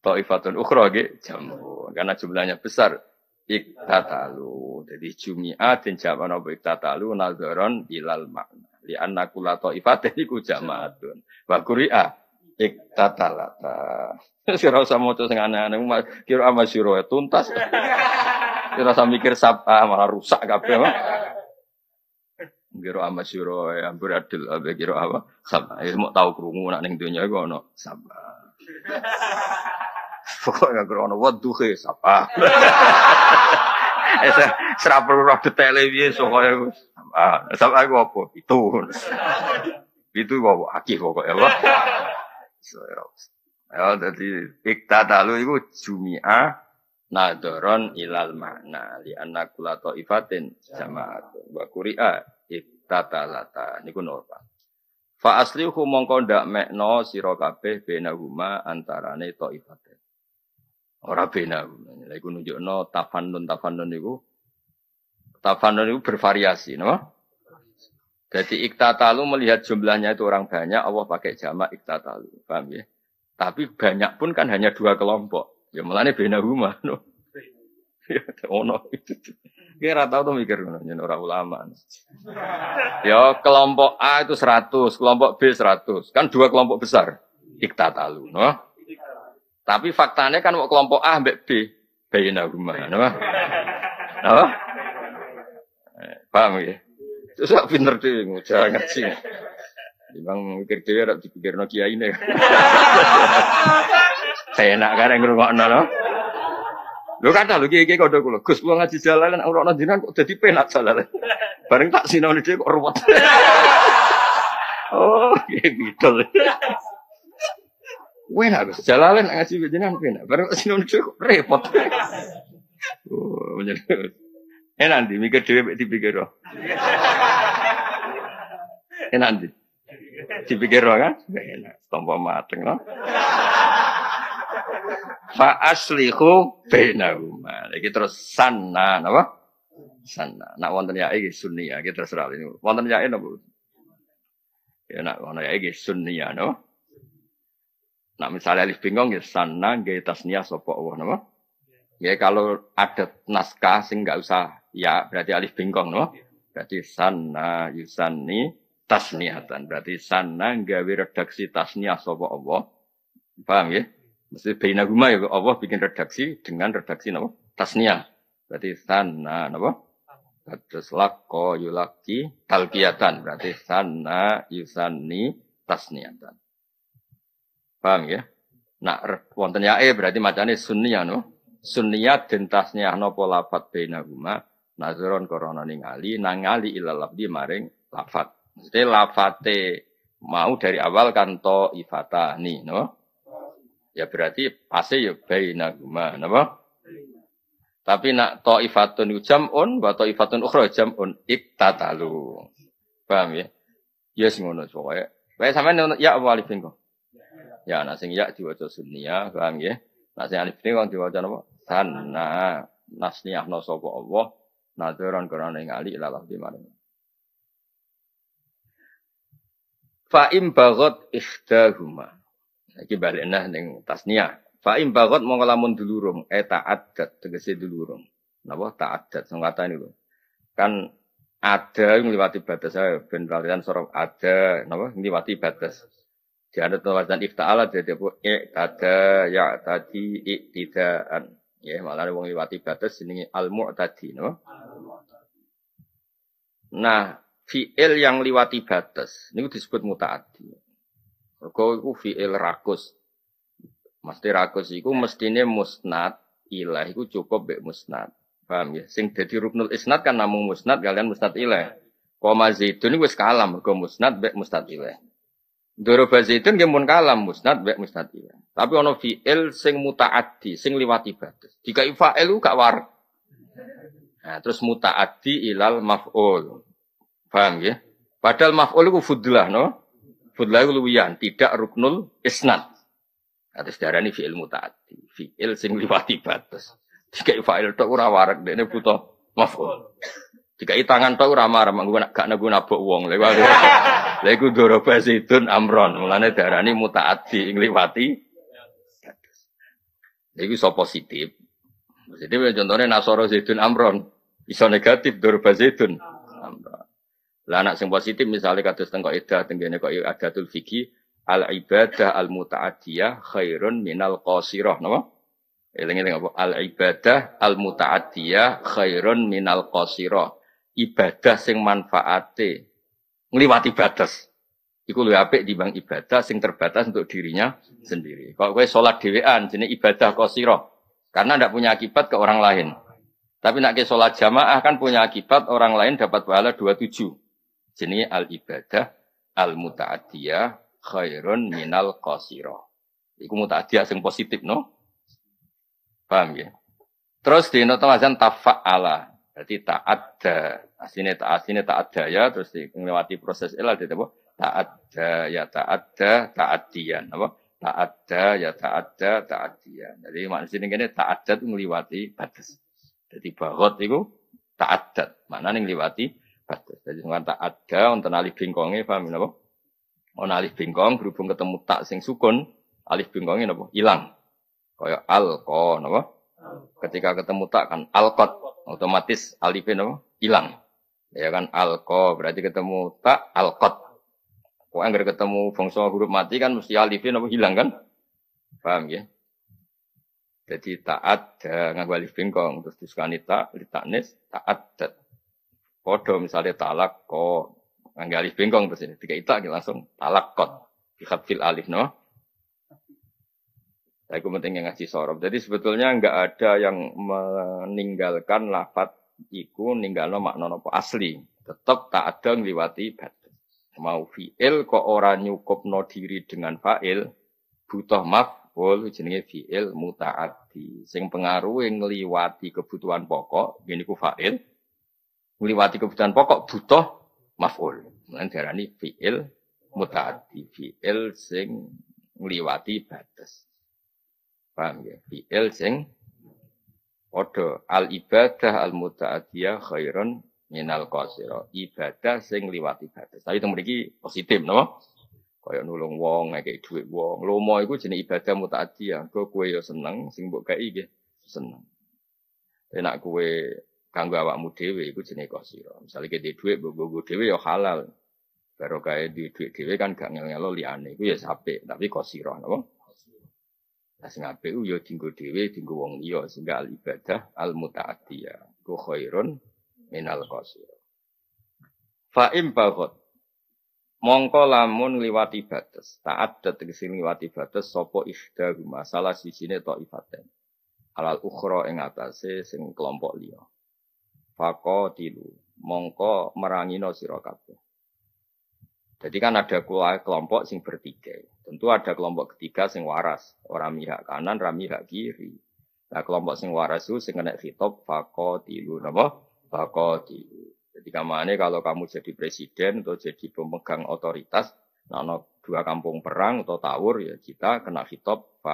to ifatun ukhra ge jampun karena jumlahnya besar iktatalu. Jadi jumia dan jaman apa iktatalu nazaron ilal makna. Li anna kula to iku jamaatun. Wa quri'a iktatalata <laughs> Sira usah maca sing aneh-aneh kira amasyiro tuntas <laughs> Rasa mikir sapa malah rusak kabeh. Kira ama siro ya beradil abe kira apa? Sama. Ya mau tahu krungu nak ning donya iku ana sapa. <laughs> Pokoknya kira ana waduhe sapa. Serap perlu roh detaile piye sokoke sapa. Sapa iku apa? Itu. Itu apa? Akih pokoknya? Ya, jadi iktadalu itu jumi'ah nadoron ilal makna li anna kula ifatin jamaatun wa quri'a iktatalata niku napa? Fa aslihu mongko ndak mekno sira kabeh benahuma antarane ifatin ora bena lha iku nunjukno tafannun tafannun niku. Tafannun niku bervariasi no jadi iktatalu melihat jumlahnya itu orang banyak Allah pakai jamak iktatalu paham ya tapi banyak pun kan hanya dua kelompok Ya melane bena huma no. Ya ono itu. Kira tahu tuh mikir ngono yen ora ulama. Ya kelompok A itu 100, kelompok B 100. Kan dua kelompok besar. iktatalu, no? Tapi faktanya kan kelompok A mbek B, bayina rumah, no? Eh, paham ya? Terus aku pinter deh, jangan ngaji. Bang mikir dhewe ora dipikirno kiai ne. Enak kan yang ngrungokno no. Lho kata lho kiai kok kula Gus kula ngaji jalalan ora ono dinan kok dadi penak jalalan. Bareng tak sinone dhewe kok ruwet. oh, kiai bidol. Wena Gus jalalan ngaji jenengan penak. Bareng tak sinone dhewe kok repot. Oh, menjadi. Enak di mikir dhewe dipikir. <laughs> Enak di. Dipikir kan? Gak enak. Tompo mateng no. <laughs> Fa aslihu bainahuma. Iki terus sana napa? Sana. Nak wonten ya iki sunni ya, iki terserah ini. Wonten ya napa? Ya nak wonten ya iki sunni ya no. Nak misalnya alif bingung ya sana nggih tasniah sapa Allah napa? Ya kalau ada naskah sing enggak usah ya berarti alif bingkong no. Berarti sana yusani tasniatan. Berarti sana gawe redaksi tasniah sapa Allah. Paham ya? Mesti baina guma ya Allah bikin redaksi dengan redaksi napa? Tasniah. Berarti sana napa? Terus lako yulaki talqiyatan. Berarti sana yusani tasniatan. Paham ya? Nak wonten ya eh berarti macane sunniyah no. Sunniyat den tasniah napa lafat baina guma nazaron korona ningali nang ngali ilal labdi maring lafat. Jadi lafate mau dari awal kan to ifata no? Ya berarti pasti ya baina guma, no? Tapi nak to ifatun jam'un wa to ifatun ukhra jam'un iktatalu. Paham ya? Ya yes, ngono pokoke. Wae sampean ya alif kok? Ya nak sing ya diwaca sunniya, paham ya? Nak sing alif kok diwaca napa? Sana nasniyah no sapa Allah nadharan karena ngali ilalah di mana. Fa'im bagot ikhdahuma. Iki balikna ning. Fa'im bagot mongko lamun dulurung eh ta'addat tegese dulurung. Napa ta'addat sing kata niku. Kan ada ngliwati batas saya ben kalian sorok ada napa ngliwati batas. Di ada tawasan ifta'ala jadi apa e ada ya tadi iktidaan. Ya malah wong ngliwati batas jenenge al-mu'tadi napa. Nah, fi'il yang liwati batas ini disebut mutaati. Kau itu fi'il rakus. Mesti rakus iku mestine musnad ilah iku cukup bek musnad. Paham ya? Sing dadi ruknul isnad kan namung musnad kalian musnad ilah. Koma zaitun iku wis kalam mergo musnad bek musnad ilah. Doroba zaitun nggih mun kalam musnad bek musnad ilah. Tapi ono fi'il sing mutaati, sing liwati batas. Jika fa'il gak war. Nah, terus mutaati ilal maf'ul. Paham ya? Padahal maf'ul itu fudlah, no? Fudlah itu luwian, tidak ruknul isnad. Atas darah ini fi'il muta'ati. Fi'il sing liwati batas. Jika fa'il itu ora warak, ini butuh maf'ul. Jika i tangan tau ora marah, gak gak nagu nabok wong. Lha <laughs> iku doroba zaitun amron. Mulane darani mutaati ing liwati Iku so positif. Positif ya contohnya nasoro zaitun amron. Bisa negatif doroba zaitun amron. Lah anak sing positif misalnya kados teng kok edah tenggene kok adatul fikih al ibadah al muta'addiyah khairun minal qasirah napa? Eling-eling apa? Al ibadah al muta'addiyah khairun minal qasirah. Ibadah sing manfaate ngliwati batas. Iku luwih apik dibanding ibadah sing terbatas untuk dirinya sendiri. Kalau kowe salat dhewean jenenge ibadah qasirah. Karena tidak punya akibat ke orang lain. Tapi nak ke sholat jamaah kan punya akibat orang lain dapat pahala 27 jenenge al ibadah al mutaadiyah khairun minal qasira. Iku mutaadiyah sing positif no. Paham ya? Terus di nota mazan tafa'ala. Berarti ta'adda. Aslinya tak aslinya ta'adda ya terus melewati proses ilal itu apa? Ta'adda ya ta'adda ta'addiyan apa? Ta'adda ya ta'adda ta'addiyan. Jadi maksudnya ini ta'adda itu melewati batas. Jadi bahot itu ta'addat. Mana nih melewati batas. Jadi tak ada untuk alif bingkongnya paham napa? Ono alif bingkong berhubung ketemu tak sing sukun, alif bingkongnya napa? Hilang. Kaya alko napa? Ketika ketemu tak kan alkot otomatis alifnya napa? Hilang. Ya kan alko berarti ketemu tak alkot. Kok anggar ketemu bangsa huruf mati kan mesti alifin apa hilang kan? Paham ya? Jadi taat nganggo alif bengkong terus disukani tak litaknis taat dat. Podo misalnya talak ko nganggo alif bengkong terus ini tiga itu langsung talak kot dikhatil alif no. Saya pentingnya ngaji sorop. Jadi sebetulnya enggak ada yang meninggalkan lafat iku ninggalno makna apa asli. Tetap tak ada ngliwati batas. Mau fi'il kok orang no diri dengan fa'il butuh maf'ul jenenge fi'il muta'addi. Sing pengaruh ngliwati kebutuhan pokok, gini ku fa'il. Ngliwati kebutuhan pokok butuh maf'ul. Mulane diarani fi'il muta'addi. Fi'il sing ngliwati batas. Paham ya? Fi'il sing padha al ibadah al muta'addiyah khairun minal qasira. Ibadah sing liwati batas. Tapi teng mriki positif napa? Kaya nulung wong, ngekek dhuwit wong. Lomo iku jenenge ibadah muta'addiyah. Kok kowe ya seneng, sing mbok kei nggih seneng. Enak kowe kanggo awakmu dhewe iku jenenge qasira. Misale kete dhuwit mbok nggo dhewe ya halal. Baru kayak di dhuwit dhewe kan gak ngel-ngelo liyane. Iku ya sapik, tapi qasira napa? Nah, sing apik yo dinggo dhewe, dinggo wong liya sehingga al ibadah al muta'addiyah. Ku khairun minal qasir. Fa im bagot mongko lamun liwati batas, taat tegese liwati batas sapa isda masalah sisine ifaten. Alal ukhra ing atase sing kelompok liya. tilu mongko merangino sira kabeh. Jadi kan ada kelompok sing bertiga. Tentu ada kelompok ketiga sing waras, orang mihak kanan, orang mihak kiri. Nah kelompok sing waras itu sing kena hitop tilu, napa? tilu. Jadi kamane kalau kamu jadi presiden atau jadi pemegang otoritas, nah dua kampung perang atau tawur ya kita kena hitop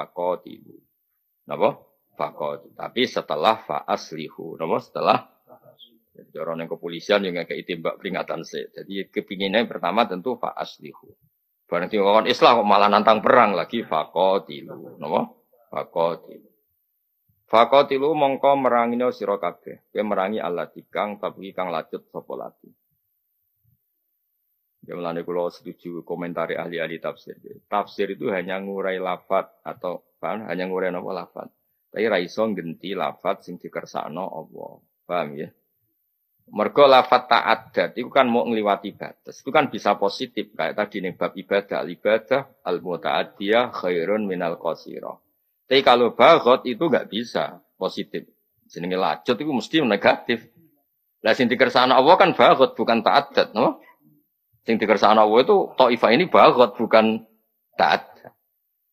tilu. Napa? Fakot. Tapi setelah faaslihu, napa? Setelah jadi orang yang kepolisian yang kayak peringatan sih. Jadi kepinginnya pertama tentu fa Barang orang Islam kok malah nantang perang lagi fakotilu. Napa? Fakotilu. Fakotilu mongko merangino sira kabeh. Kowe merangi Allah dikang tapi kang lacut sapa lagi. Ya melane kula setuju komentari ahli-ahli tafsir. Tafsir itu hanya ngurai lafat atau kan hanya ngurai napa lafat. Tapi ra iso genti lafat sing dikersakno Allah. Paham ya? Mergo lafat ta'adat itu kan mau ngliwati batas. Itu kan bisa positif kayak tadi nih bab ibadah ibadah al muta'addiyah khairun minal qasira. Tapi kalau bagot itu nggak bisa positif. Jenenge lajut itu mesti negatif. Lah sing dikersakno Allah kan bagot bukan ta'adat, no? Sing dikersakno Allah itu taifah ini bagot bukan ta'adat.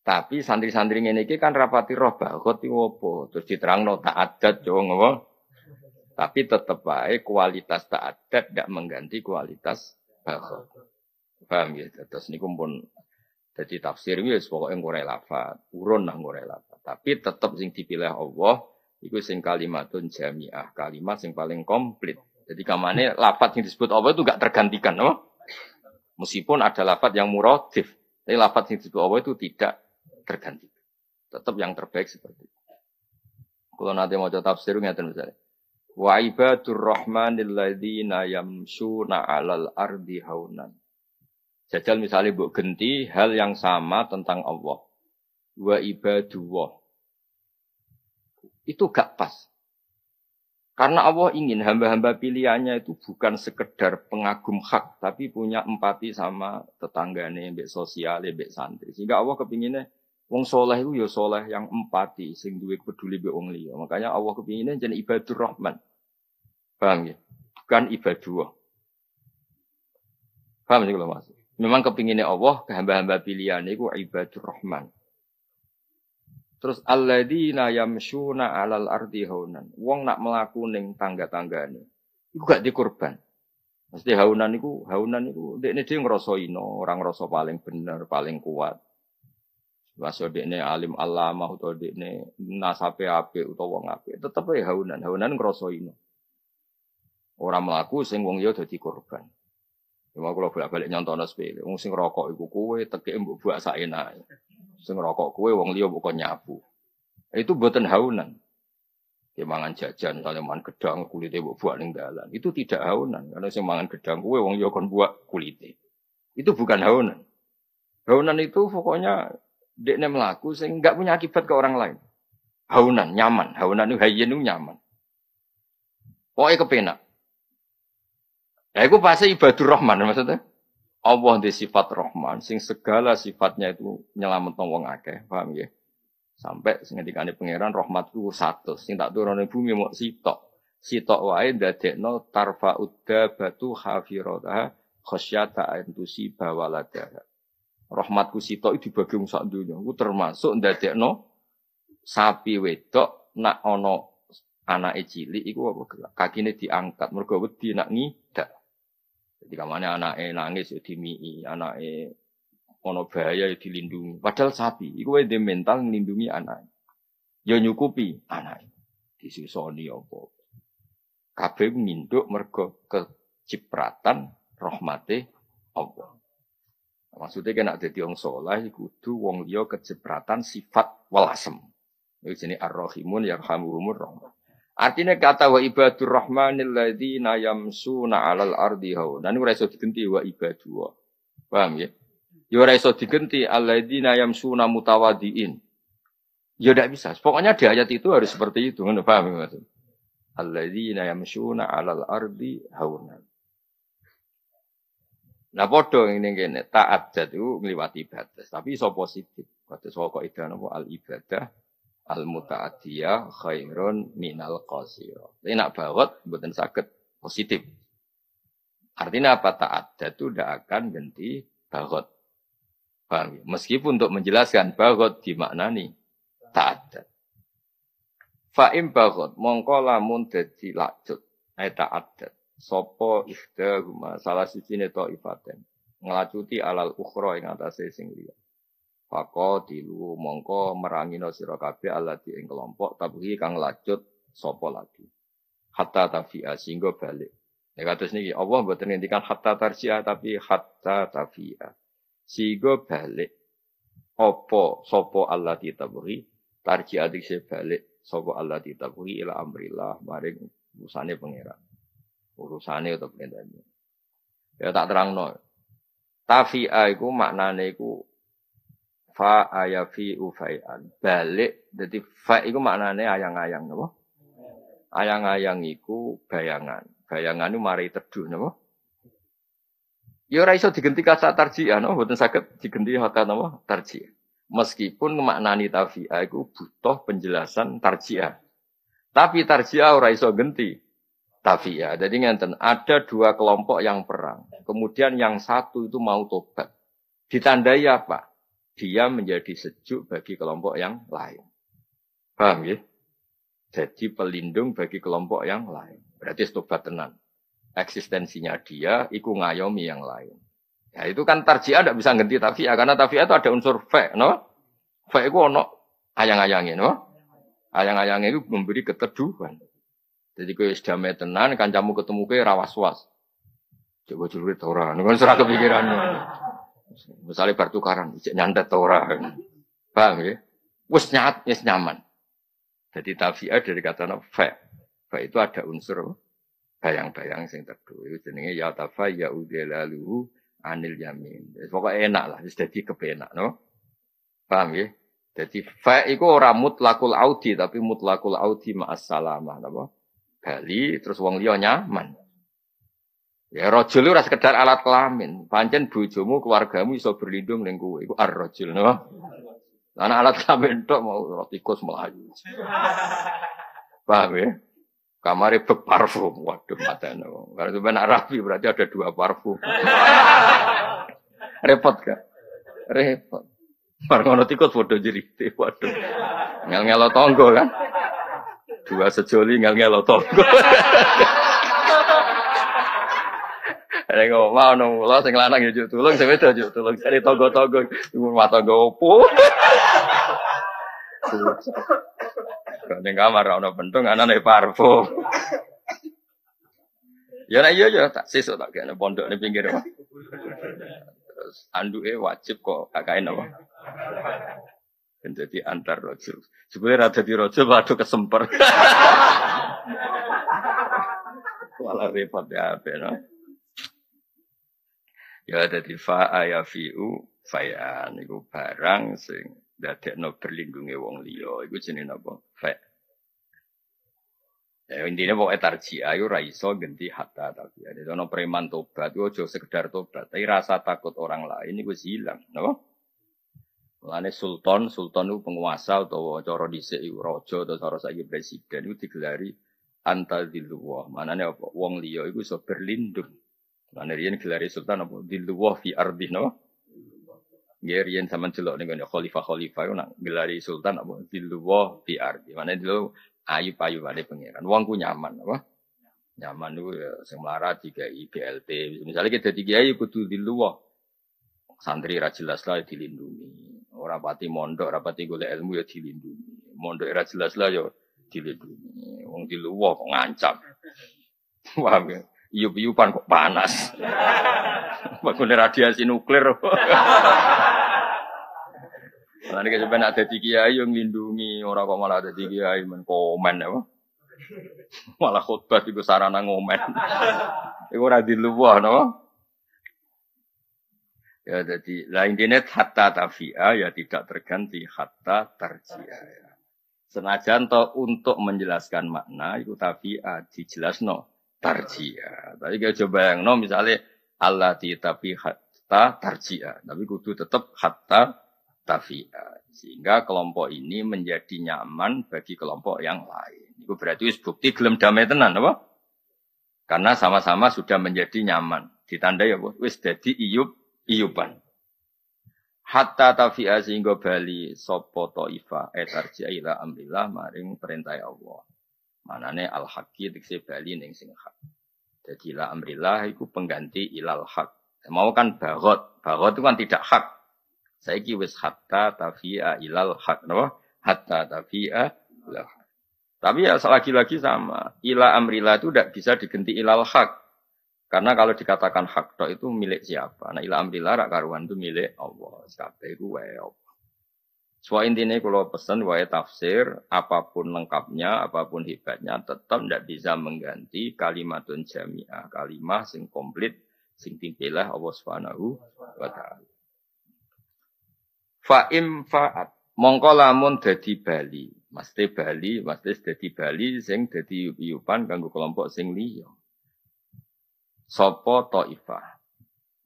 Tapi santri-santri ini kan rapati roh bagot itu apa? Terus diterangno ta'adat yo ngopo? Tapi tetap baik kualitas ta'adat tidak mengganti kualitas bakhot. Paham ya? Terus ini pun jadi tafsir ini pokoknya ngurai lafad, urun lah ngurai lafad. Tapi tetap sing dipilih Allah, itu sing kalimatun jamiah, kalimat sing paling komplit. Jadi kamane lafad yang disebut Allah itu gak tergantikan, no? Meskipun ada lafad yang muradif, tapi lafad yang disebut Allah itu tidak tergantikan. Tetap yang terbaik seperti itu. Kalau nanti mau tafsir ngerti misalnya. Wa ibadur rahmanil ladzina yamsuna 'alal ardi haunan. Jajal misalnya Mbok Genti hal yang sama tentang Allah. Wa ibadullah. Itu gak pas. Karena Allah ingin hamba-hamba pilihannya itu bukan sekedar pengagum hak, tapi punya empati sama tetangganya, mbek sosial, mbek santri. Sehingga Allah kepinginnya Wong soleh itu ya soleh yang empati, sing duwe peduli be wong liya. Makanya Allah kepinginnya jadi ibadur rahman. Paham ya? Bukan ibadah. Paham sih kalau mas? Memang kepinginnya Allah, hamba-hamba pilihan itu ibadur rahman. Terus alladzina yamshuna alal ardi haunan. Wong nak melaku ning tangga-tanggane. Iku gak dikorban. Mesti haunan iku, haunan iku dekne dhewe ngrasa ino, orang ngrasa paling bener, paling kuat. Waso dekne alim alamah utawa dekne nasabe apik utawa wong apik, tetep ae haunan. Haunan ngrasa ino. Orang melaku sing wong yo dadi korban. Cuma kalau bolak-balik nyontono sepele, wong sing rokok iku kowe tekek mbok buak saenake. Sing rokok kowe wong liya bukan nyabu. Itu buatan haunan. Ya mangan jajan, misalnya mangan gedang kulitnya mbok buak ning. Itu tidak haunan karena sing mangan gedang kowe wong yo kon buak kulitnya. Itu bukan haunan. Haunan itu pokoknya dekne melaku sing nggak punya akibat ke orang lain. Haunan, nyaman. Haunan itu hayyin nyaman. Pokoknya kepenak. Ya itu pasti ibadur rahman maksudnya. Allah di sifat rahman, sing segala sifatnya itu nyelamat wong akeh, paham ya? Sampai ngendikane pangeran rahmat itu satu, sing tak turun bumi mau sitok. Sitok wae ndadekno tarfa udda batu hafirataha khasyata an tusiba waladaha. Rahmatku sitok dibagi wong sak donya. Ku termasuk ndadekno sapi wedok nak ono anake cilik iku apa kakine diangkat mergo wedi nak ngidak. Jadi kamane anake nangis ya dimii, anake ono bahaya ya dilindungi. Padahal sapi, iku wae mental nglindungi anak. Ya nyukupi anak. Disusoni apa. Kabeh nginduk mergo kecipratan rahmate Allah. Maksudnya kena jadi wong soleh, kudu wong liya kecipratan sifat walasem. Ini jenis ar-rahimun yarhamuhumur rahmat. Artinya kata wa ibadur rahmanil ladzina yamsuna 'alal ardi hauna. Ini ora iso digenti wa ibadu. Paham ya? Ya ora iso digenti alladzina yamsuna mutawadiin. Ya tidak bisa. Pokoknya di ayat itu harus seperti itu. Anda paham ya maksud? Alladzina yamsuna 'alal ardi hauna. Nah podo ini kene taat itu ngliwati batas, tapi iso positif. Kata saka itu al ibadah al mutaadiyah khairun minal qasira. Ini nak bawat mboten sakit positif. Artinya apa taat itu tidak akan ganti. Paham? Ya? Meskipun untuk menjelaskan bahot dimaknani taat. Fa'im bahot mongko lamun dadi lakjut ayat taat. Sopo huma salah siji neto ifaten ngelacuti alal ukhra ing atase sing liya. Dilu mongko merangino sira kabeh alati ing kelompok tabuhi kang lacut sapa lagi. Hatta tafi'a singgo balik. Ya kados niki Allah mboten ngendikan hatta tarji'a tapi hatta tafi'a. Singgo balik. Apa sapa allati tabuhi tarji'a dikse balik sapa allati tabuhi ila amrillah maring urusane pangeran. Urusane utawa perintahane. Ya tak terangno. Tafi'a iku maknane iku fa ayafi ufaian balik jadi fa itu maknanya ayang-ayang napa? Ayang-ayang iku bayangan. Bayangan itu mari teduh napa? Ya ora iso digenti kata tarjiah napa? Mboten saged digenti kata napa? Tarjiah. Meskipun maknani tafi'a iku butuh penjelasan tarjiah. Tapi tarjiah ora iso genti tafi'a jadi ngenten ada dua kelompok yang perang kemudian yang satu itu mau tobat ditandai apa dia menjadi sejuk bagi kelompok yang lain. Paham ya? Jadi pelindung bagi kelompok yang lain. Berarti tobat tenan. Eksistensinya dia ikut ngayomi yang lain. Ya itu kan tarjiah tidak bisa ganti tafi'ah. Karena tafi'ah itu ada unsur fe, no? Fe itu ono ayang-ayangin, no? Ayang-ayangin itu memberi keteduhan. Jadi kau damai tenan, kancamu ketemu kau rawas-was. Coba curit orang, kan serah kepikirannya. Misalnya bar tukaran, nyandet ora. Paham ya? Wes nyat, wes nyaman. Jadi tafi'ah dari kata fa. Fa itu ada unsur bayang-bayang sing teduh. Itu jenenge ya tafa ya udelalu anil yamin. Pokoknya enak lah, dadi kepenak, no? Paham ya? Jadi fa itu ora mutlakul audi tapi mutlakul audi ma'as salamah, napa? Bali terus wong liya nyaman. Ya rojul itu sekedar alat kelamin. Pancen bojomu, keluargamu iso berlindung ning kowe. Iku ar-rajul, no? Karena alat kelamin tok mau tikus melayu. Paham ya? Kamare bek parfum. Waduh, matanya. Karena benar rapi berarti ada dua parfum. <laughs> Repot kan? Repot. Barang ngono tikus bodoh jerite. Waduh. Ngel-ngelo tonggo kan? Dua sejoli ngel-ngelo tonggo. <laughs> Ada ngomong mau nong lo sing lanang ya tulung, sing wedok juk tulung. Cari togo-togo, rumah togo opo. Ning kamar ana bentung anane parfum. Ya nah iya ya tak sesuk tak kene pondok ning pinggir. Terus anduke wajib kok kakake apa? Dan jadi antar rojo. Sebenarnya rada di rojo, waduh kesemper. <laughs> Malah repot ya, apa no? Ya dadi fa ayafiu fayan iku barang sing dadekno berlindunge wong liya iku jenenge napa? Fa. Ya intine pokoke tarji ayo ra iso genti hatta tapi ada ono preman tobat yo aja sekedar tobat tapi rasa takut orang lain iku hilang napa? Mulane sultan, sultan itu penguasa atau cara dhisik iku raja atau cara saiki presiden itu digelari anta dilluwah. Manane apa? Wong liya iku iso berlindung. Mulane riyen gelari sultan apa? Dilluwah fi ardi no. Nggih riyen sampean delok ning khalifah-khalifah iku nak gelari sultan apa? Dilluwah fi ardi. Manane dulu ayu payu wane pangeran. Wong ku nyaman apa? Nyaman itu ya sing melarat dikai BLT. Misalnya kita tiga ayu kudu dilluwah. Santri ra jelas lah dilindungi. Ora pati mondok, ora pati golek ilmu ya dilindungi. Mondok ora jelas lah ya dilindungi. Wong di luar kok ngancam. Wah, iup-iupan kok panas. Bangunnya radiasi nuklir. Nanti kecoba ada tiga kiai yang lindungi orang kok malah ada tiga kiai men komen ya, malah khutbah itu sarana ngomen. Iku ora di luar, no? Ya jadi lain intinya hatta tafia ya tidak terganti hatta tarjia. Ya. Senajan to untuk menjelaskan makna itu tafia no tarjia. Tapi kalau coba yang no misalnya Allah di tapi hatta tarjia. Tapi kudu tetap hatta tafia. Sehingga kelompok ini menjadi nyaman bagi kelompok yang lain. Itu berarti bukti gelem damai tenan apa? Karena sama-sama sudah menjadi nyaman. Ditandai apa? Wis jadi iyub iyuban. Hatta tafi'a sehingga bali sopo to'ifa etarji ila amrillah maring perintah Allah. Manane al-haqi dikse bali ning sing hak. Jadi ila amrillah itu pengganti ilal hak. Mau kan bagot. Bagot itu kan tidak hak. Saya wis hatta tafi'a ilal hak. No? Hatta tafi'a ilal hak. Tapi ya lagi-lagi sama. Ila amrillah itu tidak bisa diganti ilal hak. Karena kalau dikatakan hak tok itu milik siapa? Nah ilah amrillah rak karuan itu milik Allah. Kabeh itu wae Allah. So intinya kalau pesan wae tafsir, apa pun lengkapnya, apa pun hebatnya, tetap tidak bisa mengganti kalimatun jami'ah, kalimah sing komplit, sing timpilah Allah Subhanahu wa taala. Fa'im fa'at, mongko lamun dadi bali, mesti bali, mesti dadi bali sing dadi yupan kanggo kelompok sing liya. Sopo ta'ifah.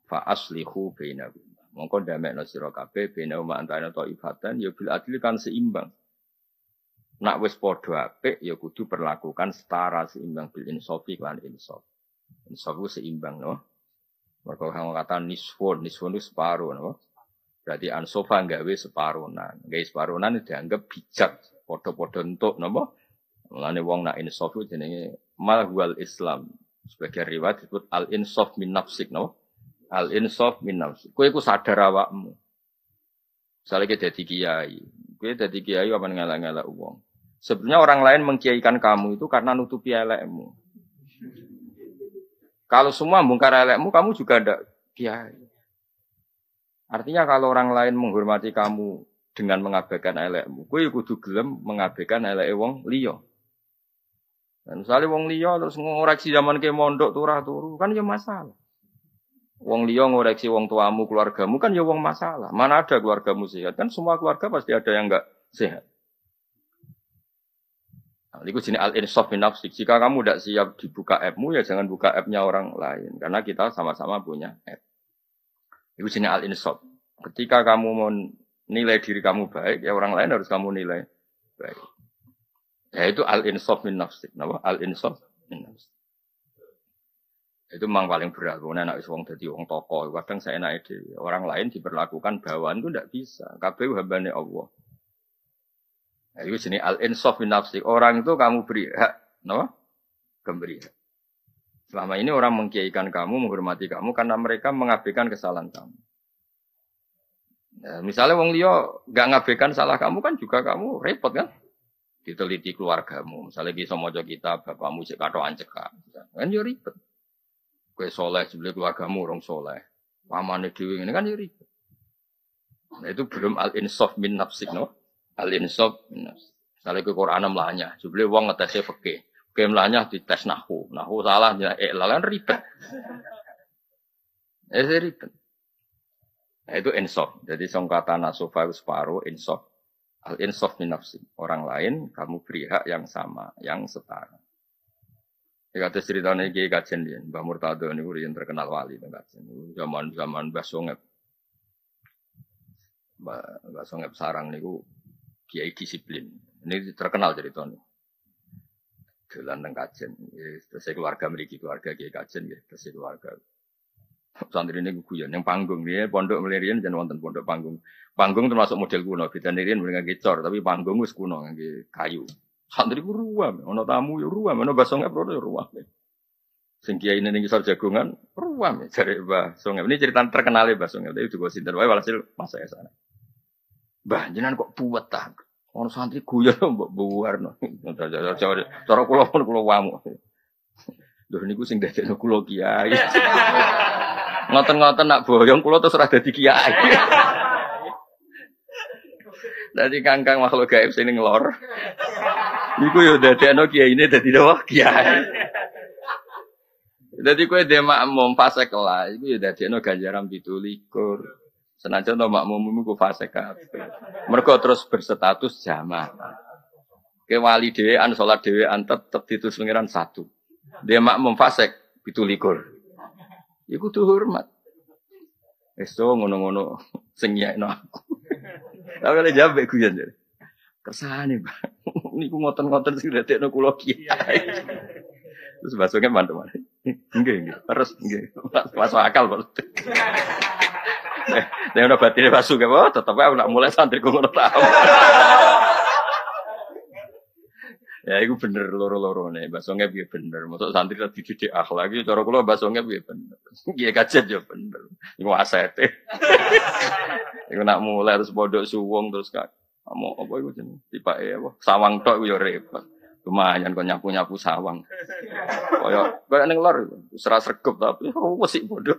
Fa aslihu bainahum. Mongko damekno sira kabeh bainahum antara ta'ifatan ya bil adli kan seimbang. Nak wis padha apik ya kudu perlakukan setara seimbang bil insafi lan insaf. Insaf seimbang no. Mereka kang kata nisfun, nisfun itu separuh no. Berarti ansofa gawe separuhan. Gawe separuhan dianggap bijak. Podo-podo untuk no. Mulane wong nak insaf itu jenenge mal Islam. Sebagai riwayat disebut al insaf min nafsik, no? Al insaf min nafsik. Kue ku sadar awakmu. Misalnya kita jadi kiai, kue jadi kiai apa ngalah-ngalah uang. Sebenarnya orang lain mengkiaikan kamu itu karena nutupi elekmu. Kalau semua bongkar elekmu, kamu juga ada kiai. Artinya kalau orang lain menghormati kamu dengan mengabaikan elekmu, kue kudu gelem mengabaikan elek wong liyo. Dan misalnya wong liya terus ngoreksi zaman ke mondok turah turu kan ya masalah. Wong liya ngoreksi wong tuamu, keluargamu kan ya wong masalah. Mana ada keluargamu sehat? Kan semua keluarga pasti ada yang enggak sehat. Nah, jenis al-insaf nafsik. Jika kamu tidak siap dibuka app-mu, ya jangan buka app-nya orang lain. Karena kita sama-sama punya app. Itu jenis al-insaf. Ketika kamu mau nilai diri kamu baik, ya orang lain harus kamu nilai baik. Ya itu al-insaf min nafsik. Napa? Al-insaf min nafsik. Itu memang paling berat. Karena anak wong jadi wong toko. Kadang saya naik di orang lain diperlakukan bawaan itu tidak bisa. KPU hambane Allah. Nah, itu sini al-insaf min nafsik. Orang itu kamu beri hak. Napa? Hak. Selama ini orang mengkiaikan kamu, menghormati kamu karena mereka mengabaikan kesalahan kamu. Nah, misalnya wong Leo gak ngabaikan salah kamu kan juga kamu repot kan? Diteliti keluargamu. Misalnya bisa mojo kita, bapakmu cek kado anceka. Kan yo ribet. Kue soleh sebeli keluargamu orang soleh. Pamane dewi ini kan yo ribet. Nah itu belum al insaf min nafsik no. Al insaf min nafsik. Misalnya ke Quran melanya, sebeli uang ngetesnya peke. Peke melanya di tes nahu. Nahu salah, ya lalan ribet. Eh ribet. Nah, itu insof. Jadi songkata nasofa separuh insof. Al insof min nafsi. Orang lain kamu beri hak yang sama, yang setara. Ya kata ceritanya Kiai Kajen dia, Mbah Murtado ini yang terkenal wali Kajen. Zaman zaman Mbah Songep. Mbah, Songep sarang niku Kiai disiplin. Ini terkenal ceritanya. Jalan teng Kajen. Terus keluarga memiliki keluarga Kiai ya, terus keluarga santri ini guyon yang panggung dia pondok melirian dan wonten pondok panggung. Panggung termasuk model kuno. Kita nirian mereka gecor tapi panggung wis kuno yang kayu. Santri ku ruam ono tamu yo ruam ono basongnya bro yo ruam sing kiai ini ngisor jagungan ruam cari basongnya ini cerita terkenal ya basongnya tapi juga sinter wae walhasil masa ya sana. Bah kok buat tak ono santri guyon <laughs> mbok buar no cara kula pun kula wamu Lho niku sing dadekno kula kiai. <laughs> Ngoten-ngoten nak boyong kula terus ora dadi kiai. Dadi kangkang makhluk gaib sing ngelor. Niku yo dadekno kiai ini dadi dawa kiai. Dadi kowe dhe makmum fase kelas iku yo dadekno ganjaran 17. Senajan to makmum iku fase kabeh. Mergo terus berstatus jamaah. Ke wali dhewean salat dhewean tetep ditulis pengiran satu. Dia makmum fasek itu likur. Iku tuh hormat. Eso ngono-ngono sing no aku. Tapi kalau jawab guyon jadi. Kersane, Pak. <laughs> Niku ngoten-ngoten sing dadekno kula kiai. Terus basungnya mantu mana? Enggak, enggak. Terus enggak. Masuk akal, Pak. Eh, udah batinnya basuh apa? Tetap aku nak mulai santri gue ngono tahu. Ya itu bener loro-loro nih, basongnya biar bener. Masuk santri lagi dididik akhlak itu, cara kulo basongnya biar bener. Iya kajet ya bener. Iku aset. <laughs> Iku nak mulai terus bodoh suwong terus kak. Kamu apa itu jenis? Tipe ya apa? Sawang tok yo repot. Lumayan kok nyapu-nyapu sawang. Kaya kaya ning lor seras regep tapi sih bodoh.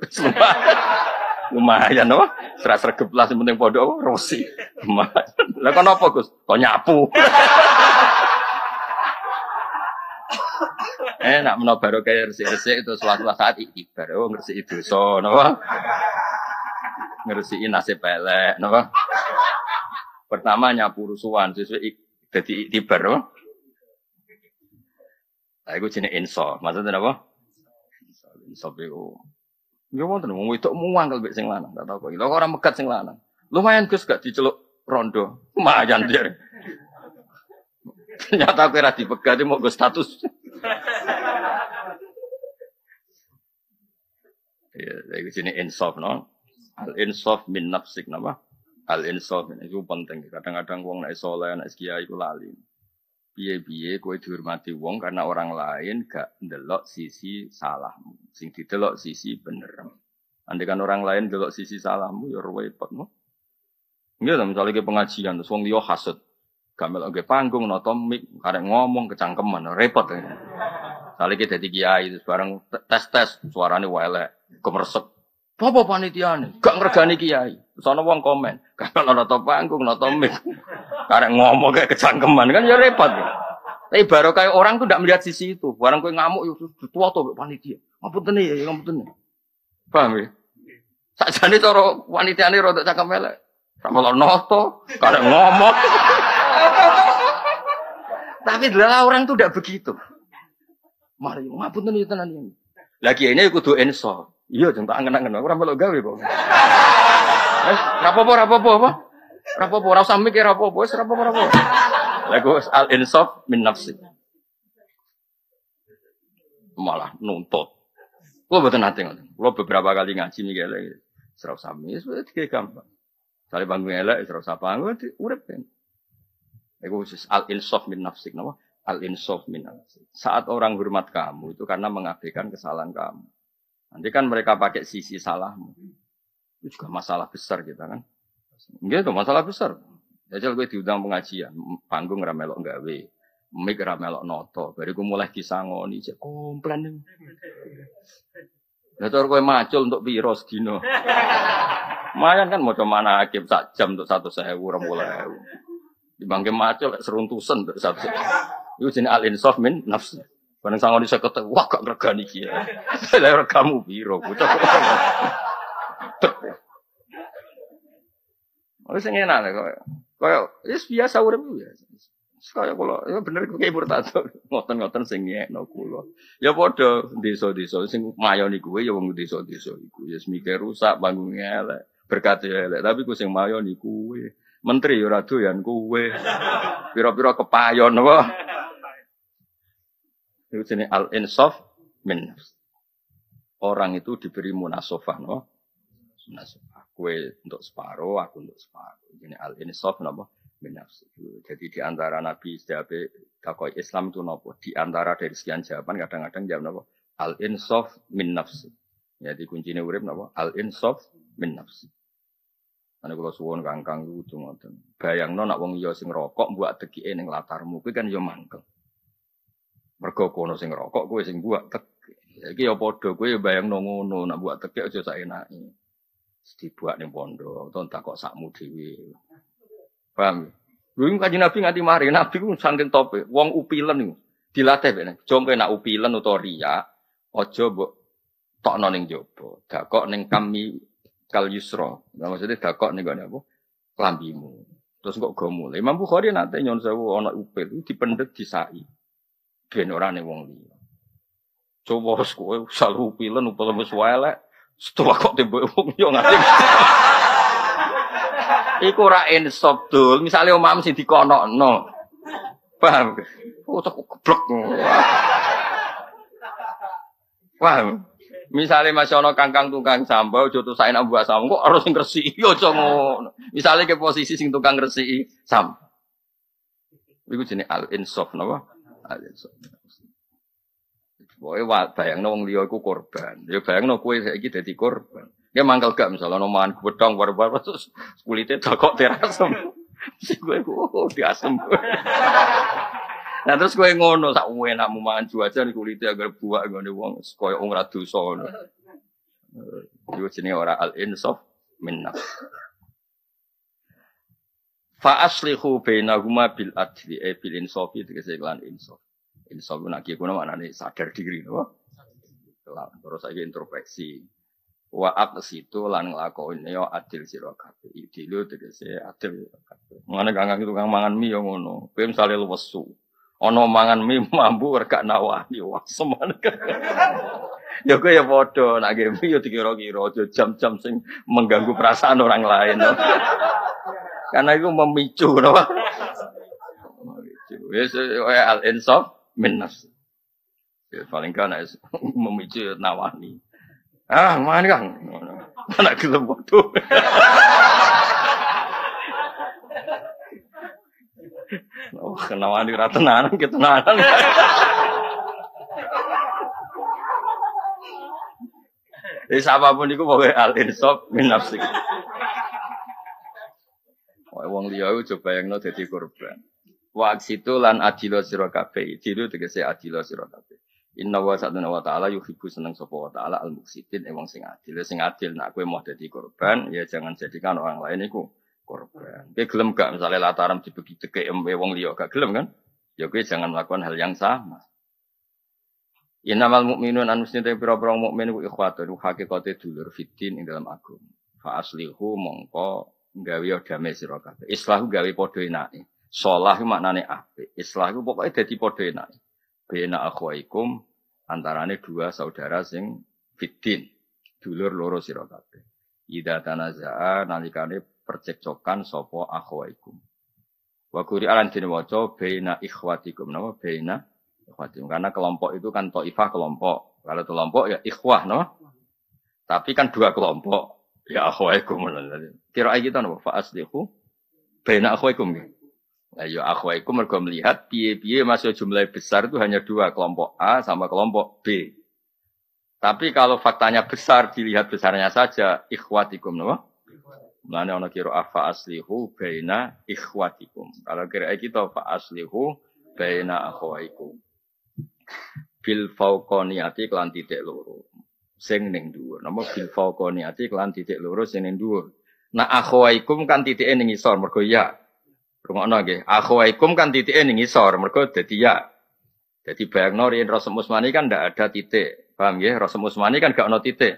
<laughs> Lumayan apa? Seras regep lah sing penting apa? Rosi. Lumayan. Lah kok napa Gus? Kok nyapu. <laughs> Eh, nak baru kayak resik-resik itu suatu saat ikhbar. Oh, ngersi itu so, napa? Ngersiin nasib pelek, napa? Pertama nyapu rusuhan sesuai jadi iktibar, napa? Nah, itu jenis inso. Maksudnya apa? Inso itu. Ya wonten wong wedok muang kalau lanang, tak tahu kok. Lha orang megat sing lanang. Lumayan Gus gak diceluk rondo. Lumayan dia. Ternyata aku ora dipegat mau gue status. Ya, dari sini insaf, no. Al insaf min nafsik, nama. Al insaf itu penting. Kadang-kadang wong naik soleh, naik kiai itu lali. Biye-biye kue dihormati wong karena orang lain gak ndelok sisi salahmu. Sing didelok sisi bener. Andai kan orang lain delok sisi salahmu, ya repot, no. Enggak, misalnya ke pengajian, terus wong liya hasut. Gamel oke panggung, noto mik, karek ngomong kecangkeman, repot. Ya. Kali kita di kiai, bareng tes tes, suaranya wale, kemersek. Apa panitia nih? Gak ngergani kiai. Soalnya wong komen, gamel noto panggung, noto mik, karek ngomong kayak kecangkeman kan ya repot. Ya. Tapi baru kayak orang tuh tidak melihat sisi itu. Barang kue ngamuk, itu tua tuh panitia. Ngapunten ya, ngapunten. Paham ya? Sakjane cara ini rada cakap melek. Lo noto, kadang ngomong. Tapi adalah orang itu tidak begitu. Mari, ngapun tuh nih tenan ini. Lagi ini kudu enso. Iya, jangan angen-angen. Aku rampal gawe kok. Eh, rapopo, rapopo, apa? Rapopo, rasa mikir rapopo, wes rapopo, rapopo. Lagu al insaf min nafsi. Malah nuntut. Lo betul nanti Lo beberapa kali ngaji nih lagi. Serau sami, sudah tiga gampang. Sali bangun elek, serau sapa, urep kan. Itu al insaf min nafsik, nama al insaf min nafsik. Saat orang hormat kamu itu karena mengabaikan kesalahan kamu. Nanti kan mereka pakai sisi salahmu. Itu juga masalah besar kita kan. Enggak itu masalah besar. Jajal gue diundang pengajian, panggung ramelok gawe, mik ramelok noto. Baru gue mulai disangoni, cek komplain. Ya gue macul untuk virus dino. <laughs> Mayan kan mau mana hakim sak jam untuk satu sewu, remulai. Dibangke maco lek seruntusan satu. Iku jenenge al insaf min nafsi. Bareng sangon iso ketemu, wah gak regani iki ya. <laughs> Lah kamu biro bocah. <laughs> Oh sing enak kok. Kayak wis biasa urip biasa. Kaya kula ya bener kayak murtado <laughs> ngoten-ngoten sing nyekno kula. Ya padha desa-desa sing mayoni kuwe ya wong desa-desa iku. Ya mikir rusak bangunge elek, berkat elek, tapi ku sing mayoni kuwe. Menteri ya ora doyan kuwe. Pira-pira kepayon apa? Itu jenis al-insaf min Orang itu diberi munasofah, no? Munasofah. Kue untuk separuh, aku untuk separuh. Ini al-insaf, no? Min Jadi di antara Nabi setiap takoi Islam itu nopo. Di antara dari sekian jawaban, kadang-kadang jawab nopo. Al-insaf min nafsi. Jadi kuncinya urip nopo. Al-insaf min nafsi. Ane kalau suwon kangkang itu ngoten. Bayang nak wong iya sing rokok buat teki ning latarmu, kuwi kan yo mangkel. Mergo kono sing rokok kowe sing buat tek. Iki ya padha kowe ya bayangno ngono, nak buat tekek aja sak enake. Dibuat ning pondok, utawa tak kok sakmu dhewe. Paham? Lha kanjeng Nabi nganti mari, Nabi ku saking tope, wong upilen niku dilatih bene. Jongke nak upilen utawa riya, aja mbok tokno jaba. Dakok ning kami kal yusra. Nah, maksudnya dakok ning gone apa? Klambimu. Terus kok go mulai. Imam Bukhari nate nyon sewu ana upil dipendhet disai. Ben ora ning wong liya. Coba harus kowe selalu pilen upel wis elek. Setelah kok tembok wong yo ngati. <laughs> Iku ora insop dul, misale omam sing dikonokno. Paham? Oh, tak geblek. Paham? Misalnya masih ono kangkang tukang sambal, jodoh saya nak buat sambal, kok harus ngersi, yo ngono. Misalnya ke posisi sing tukang ngersi sam. Iku jenis al insaf, napa? Al insaf. Pokoknya bayang wong liya iku korban. Ya bayang kowe saiki dadi korban. Ya mangkel gak misalnya no mangan gedong baru-baru terus kulitnya kok terasem. <laughs> Si gue oh diasem. <laughs> Nah terus gue ngono sak enakmu mangan cuaca kulitnya agar buak ngene wong koyo wong ra dosa ngono. Iku jenenge ora al insaf minna. Fa aslihu bainahuma bil adli e bil insafi tegese lan insaf. Insaf nak ki kuno maknane sadar diri no. Terus saya introspeksi. Wa situ lan nglakoni yo adil sira kabeh. Idil tegese adil kabeh. Itu kang mangan mie yo ngono. Kowe misale lu wesu. Ana mangan mie mambu regak nawani wah semen. ya kowe ya padha nak mie yo dikira-kira aja jam-jam sing mengganggu perasaan orang lain. No? Karena itu memicu, no? memicu. Wes al insaf min nafsi. Ya, paling kan memicu nawani. Ah, mana kang? Anak gelem waktu. Oh, nawani ora tenanan, ki tenanan. Jadi siapa pun itu pokoknya al insaf min nafsik. Wong liya coba yang no jadi korban. Wa situ lan adilo sira kabeh. Adilo tegese adilo sira kabeh. Inna wa sa'dana wa ta'ala yuhibbu seneng sapa wa ta'ala al muqsitin e sing adil. Sing adil nak kowe mau dadi korban, ya jangan jadikan orang lain iku korban. Kowe gelem gak misalnya lataran dibagi teke embe wong liya gak gelem kan? Ya kowe jangan melakukan hal yang sama. Innamal mu'minun an muslimin pira-pira mukmin ku ikhwatun hakikate dulur fitin ing dalam agama. Fa aslihu mongko gawe damai sira kabeh. Islahu gawe padha enake. Salah maknane apik. Islah iku pokoke dadi padha enake. Bena akhwaikum antarane dua saudara sing fitin. Dulur loro sira kabeh. Ida tanaza'a nalikane percekcokan sapa akhwaikum. Wa kuri alan dene waca bena ikhwatikum. Napa bena ikhwatikum? Karena kelompok itu kan taifah kelompok. Kalau kelompok ya ikhwah, no? Tapi kan dua kelompok. Ya akhwaikum. Kira kita napa fa aslihu bena akhwaikum. Ayo ya akhwaikum mergo melihat piye-piye masih jumlah besar itu hanya dua kelompok A sama kelompok B. Tapi kalau faktanya besar dilihat besarnya saja ikhwatikum no? Mana ono kira afa aslihu baina ikhwatikum. Kalau kira kita fa aslihu baina akhwaikum. Bil fauqoniati kelan titik loro. Sing ning dhuwur. Napa bil fauqoniati kelan titik loro sing ning dhuwur. Nah akhwaikum kan titike ning isor mergo ya. Rungokno nggih. Akhwaikum kan titike ning isor, mergo dadi ya. Jadi bayangno Rasul Musmani kan ndak ada titik. Paham nggih? Rasul Musmani kan gak ono titik.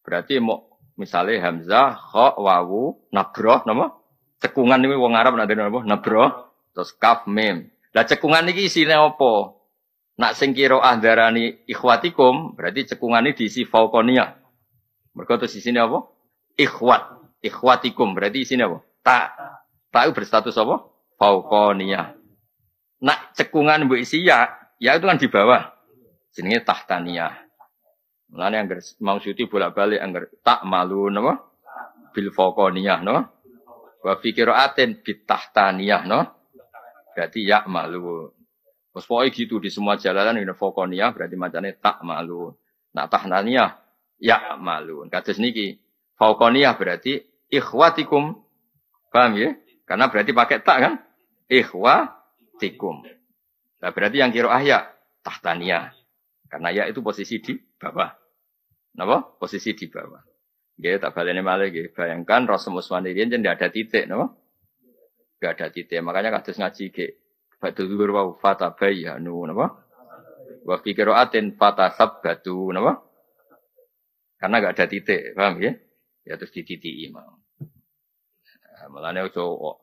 Berarti mau Misalnya hamzah, kha, wawu, nabroh, nama? Cekungan ini wong Arab nanti nama? Nabroh, terus kaf, mim. Lah cekungan ini isinya apa? Nak sing kira ahdarani ikhwatikum, berarti cekungan ini diisi fauqoniyah. Mereka terus isinya apa? Ikhwat. Ikhwatikum, berarti isinya apa? Tak. Tak itu berstatus apa? Fauqoniyah. Nak cekungan bu isi ya, ya itu kan di bawah. Jenenge tahtaniyah. Mulane anggar mau syuti bolak-balik anggar tak malu napa? Bil fauqoniyah no. Wa fi qiraatin bit tahtaniyah no. Berarti ya malu. Terus pokoknya gitu di semua jalanan ini fokonia berarti macamnya tak malu. Nak tahnaniyah ya malu. Kados niki fokonia berarti ikhwatikum. Paham ya? Karena berarti pakai tak kan? Ikhwatikum. Nah, berarti yang kira ya tahtaniyah. Karena ya itu posisi di bawah. Napa? Posisi di bawah. Gitu, tak baleni malah gitu. Bayangkan Rasul Usman ini jadi ada titik, napa? Gak ada titik. Makanya kados ngaji gitu. Batu zuhur wa fata bayanu napa? Wa fi fata sabbatu napa? Karena gak ada titik, paham ya? Ya terus dititiki mau. Nah, Mulane ojo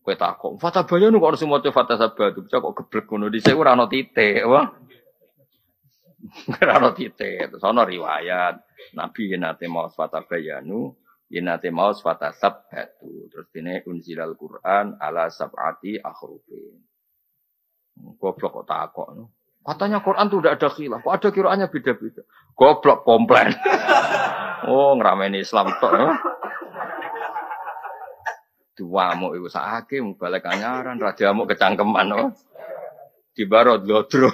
kowe takok, fata bayanu kok harus maca fata sabbatu, kok geblek ngono dhisik ora ana titik, wah. <laughs> Ora ana titik. Ana riwayat Nabi nate mau fata bayanu, nate mau fata sabbatu. Terus dene unzilal Quran ala sab'ati akhrufin. Goblok kok takok. Katanya Quran tuh udah ada khilaf. Kok ada kiraannya beda-beda. Goblok komplain. <laughs> oh, ngeramein Islam tok. Ya. Dua mau sakit, mau balik anyaran, raja mau kecangkeman. Oh. Di barot lodro.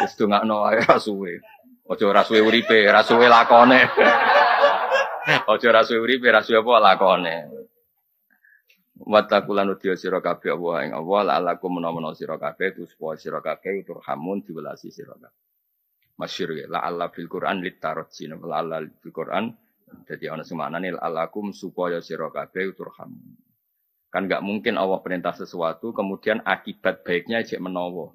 Terus tuh nggak no air rasuwe. Ojo rasuwe uripe, rasuwe lakone. Ojo rasuwe uripe, rasuwe apa lakone. Watakulan udia sira kabeh Allah ing Allah la'alakum menawa sira kabeh tu supaya sira kabeh turhamun diwelasi sira kabeh. Masyhur ya la'alla fil Quran litarji la'alla fil Quran jadi ana semanane la'alakum supaya sira kabeh turhamun. Kan nggak mungkin Allah perintah sesuatu kemudian akibat baiknya cek menawa.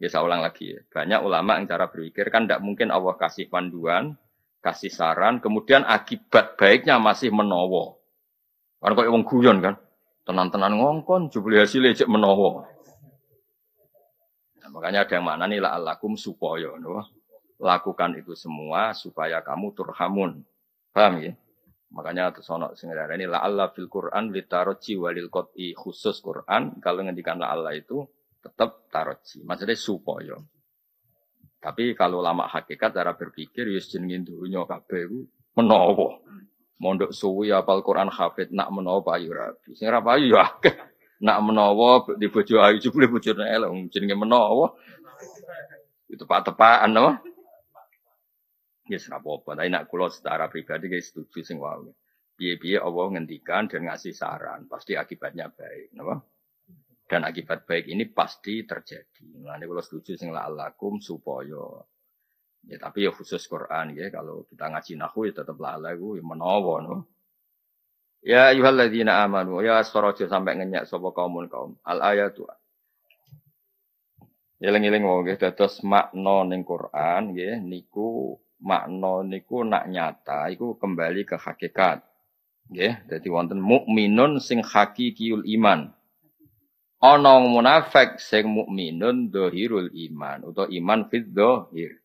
Ya saya ulang lagi ya. Banyak ulama yang cara berpikir kan tidak mungkin Allah kasih panduan, kasih saran, kemudian akibat baiknya masih menawa. Kan kok wong guyon kan? Tenan-tenan ngongkon, jubli hasil cek menowo. Nah, makanya ada yang mana nih la alakum supaya, no? lakukan itu semua supaya kamu turhamun. Paham ya? Makanya terus ono sing ini la Allah fil Quran litaroji walil qoti khusus Quran kalau ngendikan la Allah itu tetap taroji. Maksudnya supaya. Tapi kalau lama hakikat cara berpikir yus ya jenengin dunya kabeh menowo mondok suwi apal Quran hafid nak menawa payu rabi. Sing ora payu ya nak menawa di bojo ayu jebule bojone elok jenenge menawa. Itu pak-tepaan no. Ya yes, apa-apa, tapi nak kula secara pribadi guys setuju sing wae. Piye-piye Allah ngendikan dan ngasih saran, pasti akibatnya baik, napa? Dan akibat baik ini pasti terjadi. Nah, ini kalau setuju sing la'alakum supaya Ya tapi ya khusus Quran ya kalau kita ngaji nahu ya tetap lala gue ya menawa no. Ya ayyuhalladzina amanu ya astaraja sampai ngenyak sapa kaumun kaum. Al ayatu. Eling-eling wong nggih dados makna ning Quran nggih niku makna niku nak nyata iku kembali ke hakikat. Nggih, dadi wonten mukminun sing hakikiul iman. Ana munafik sing mukminun dohirul iman utawa iman fid dohir.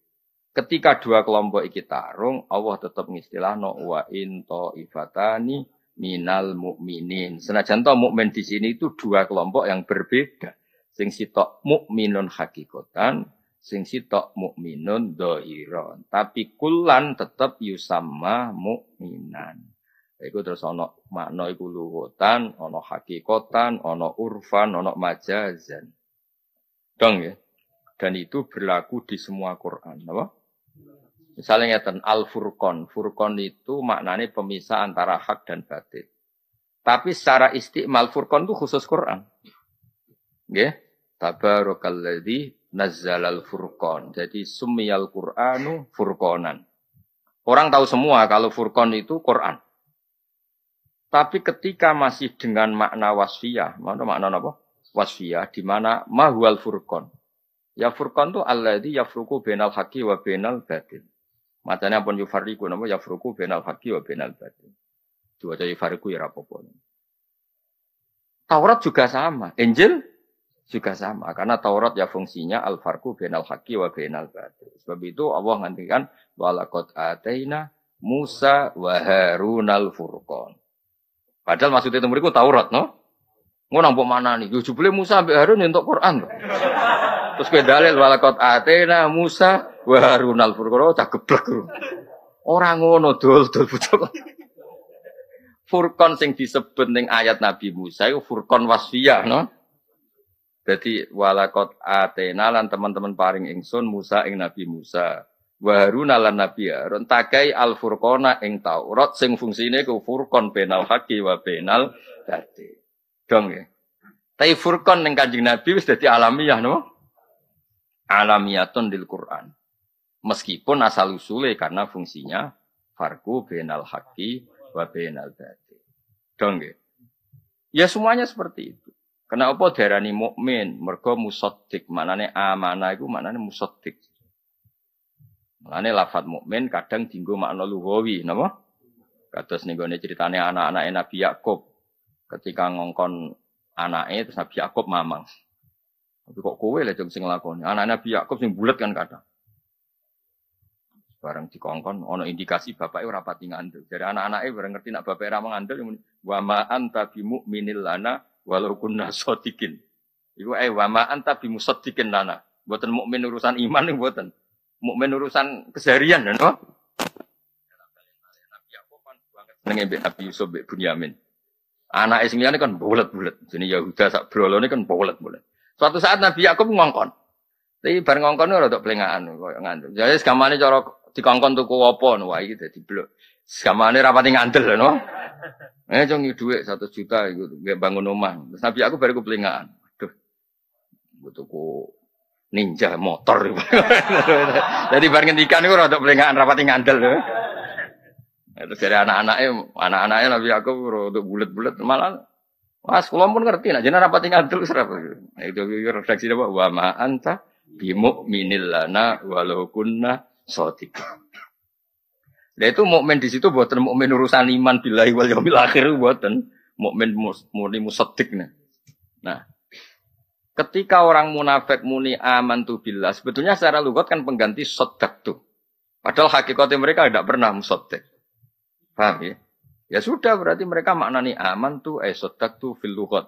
Ketika dua kelompok iki tarung, Allah tetap mengistilah no wa in ifatani minal mukminin. Senajan to mukmin di sini itu dua kelompok yang berbeda. Sing sitok mukminun hakikotan, sing sitok mukminun dohiron. Tapi kulan tetap yusama mukminan. Iku terus ono makna iku luhutan, ono hakikotan, ono urfan, ono majazan. Dong ya. Dan itu berlaku di semua Quran. Apa? Misalnya ngeten al furqon, furqon itu maknanya pemisah antara hak dan batil. Tapi secara istiqmal furqon itu khusus Quran. Nggih. Tabarakalladzi nazzalal furqon. Jadi sumiyal Qur'anu furqonan. Orang tahu semua kalau furqon itu Quran. Tapi ketika masih dengan makna wasfiyah, mana makna apa? Wasfiyah di mana mahwal furqon. Ya furqon itu alladzi yafruqu bainal haqqi wa bainal batil. Macanya pun yufariku nama yafruku benal haki wa benal batin. Dua jadi yufariku ya rapopo. Taurat juga sama, Injil juga sama karena Taurat ya fungsinya al farku benal haki wa benal batin. Sebab itu Allah ngantikan walakot ataina Musa wa Harunal furqan. Padahal maksudnya itu mereka Taurat, no? Ngono mana nih? Yo jebule Musa ambek Harun untuk Quran. Terus kowe dalil walakot atena Musa wa Harunal furqan cah geblek. Ora ngono dol-dol bocah. Furqan sing disebut ning ayat Nabi Musa itu furqan wasfiyah, no? Jadi walakot atena lan teman-teman paring ingsun Musa ing Nabi Musa. Wa Haruna lan Nabi Harun takai al furqona ing Taurat sing fungsine ku furqon benal haqi wa benal dadi. Dong ya. Tapi furqon ning Kanjeng Nabi wis dadi alamiah no? Alamiyatun dil Quran. Meskipun asal usule karena fungsinya farku benal haqi wa benal dadi. Dong ya. Ya semuanya seperti itu. Kenapa darani mukmin? Mergo musaddiq, manane amanah iku manane musaddiq. Mulane lafat mukmin kadang dinggo makna lughawi, napa? Kados ning gone critane anak-anak Nabi Yakub ketika ngongkon anake terus Nabi Yakub mamang. Tapi kok kowe lho sing nglakoni. Anak Nabi Yakub sing bulet kan kadang. Bareng dikongkon ana indikasi bapaknya ora pati ngandel. Dari anak-anake bareng ngerti nak bapake ora mengandel wa ma anta bi mu'minil lana walau kunna sadiqin. Iku eh wa ma anta bi musaddiqin lana. Mboten mukmin urusan iman mboten mukmin urusan keseharian kan, no? Nabi Nabi Yusuf bin Bunyamin. Anak sing kan bulat-bulat. Jadi Yahuda sak brolone kan bulat-bulat. Suatu saat Nabi Yakub ngongkon. Tapi bareng ngongkon ora tok plengaan koyo ngandel. Jadi sekamane cara dikongkon tuku apa no wae iki dadi blok. Sekamane rapati ngandel no. Eh jong duit satu juta iku bangun rumah. Terus Nabi Yakub baru plengaan. Aduh. Tuku ninja motor. <laughs> Jadi bareng ngendikan itu rada pelengahan rapati ngandel. Itu dari anak-anaknya, anak-anaknya Nabi aku rada bulat-bulat malah Mas, kalau pun ngerti, nah jenah rapati ngandel serap. Nah, itu redaksi apa? Wa ma anta bimu minillana walau kunna sotik. Nah itu mukmin di situ buatan mukmin urusan iman billahi wal yaumil akhir buatan mukmin murni musaddiq nah. Ketika orang munafik muni aman tu billah, sebetulnya secara lugat kan pengganti sodak tuh. Padahal hakikatnya mereka tidak pernah musodak. Paham ya? Ya sudah berarti mereka maknani aman tu eh sodak tu fil lugat.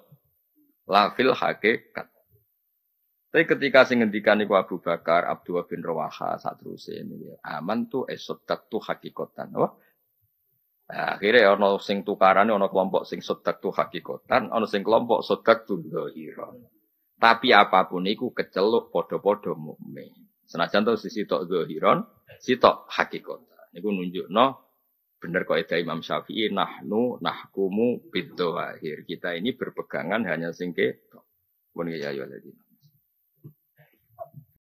La fil hakikat. Tapi ketika sing ngendikan iku Abu Bakar, Abdullah bin Rawaha saat terus ini aman tu eh sodak tu hakikatan. Wah, Nah, akhirnya ono sing tukaran, ono kelompok sing sodak tu hakikatan, ono sing kelompok sodak tu dohiron. Tapi apa pun itu keceluk podo-podo mukmin. Senajan tuh sisi tok zahiron, si tok hakikat. Niku nunjukno bener kok ada Imam Syafi'i nahnu nahkumu bidawahir. Kita ini berpegangan hanya singke. Pun ya ya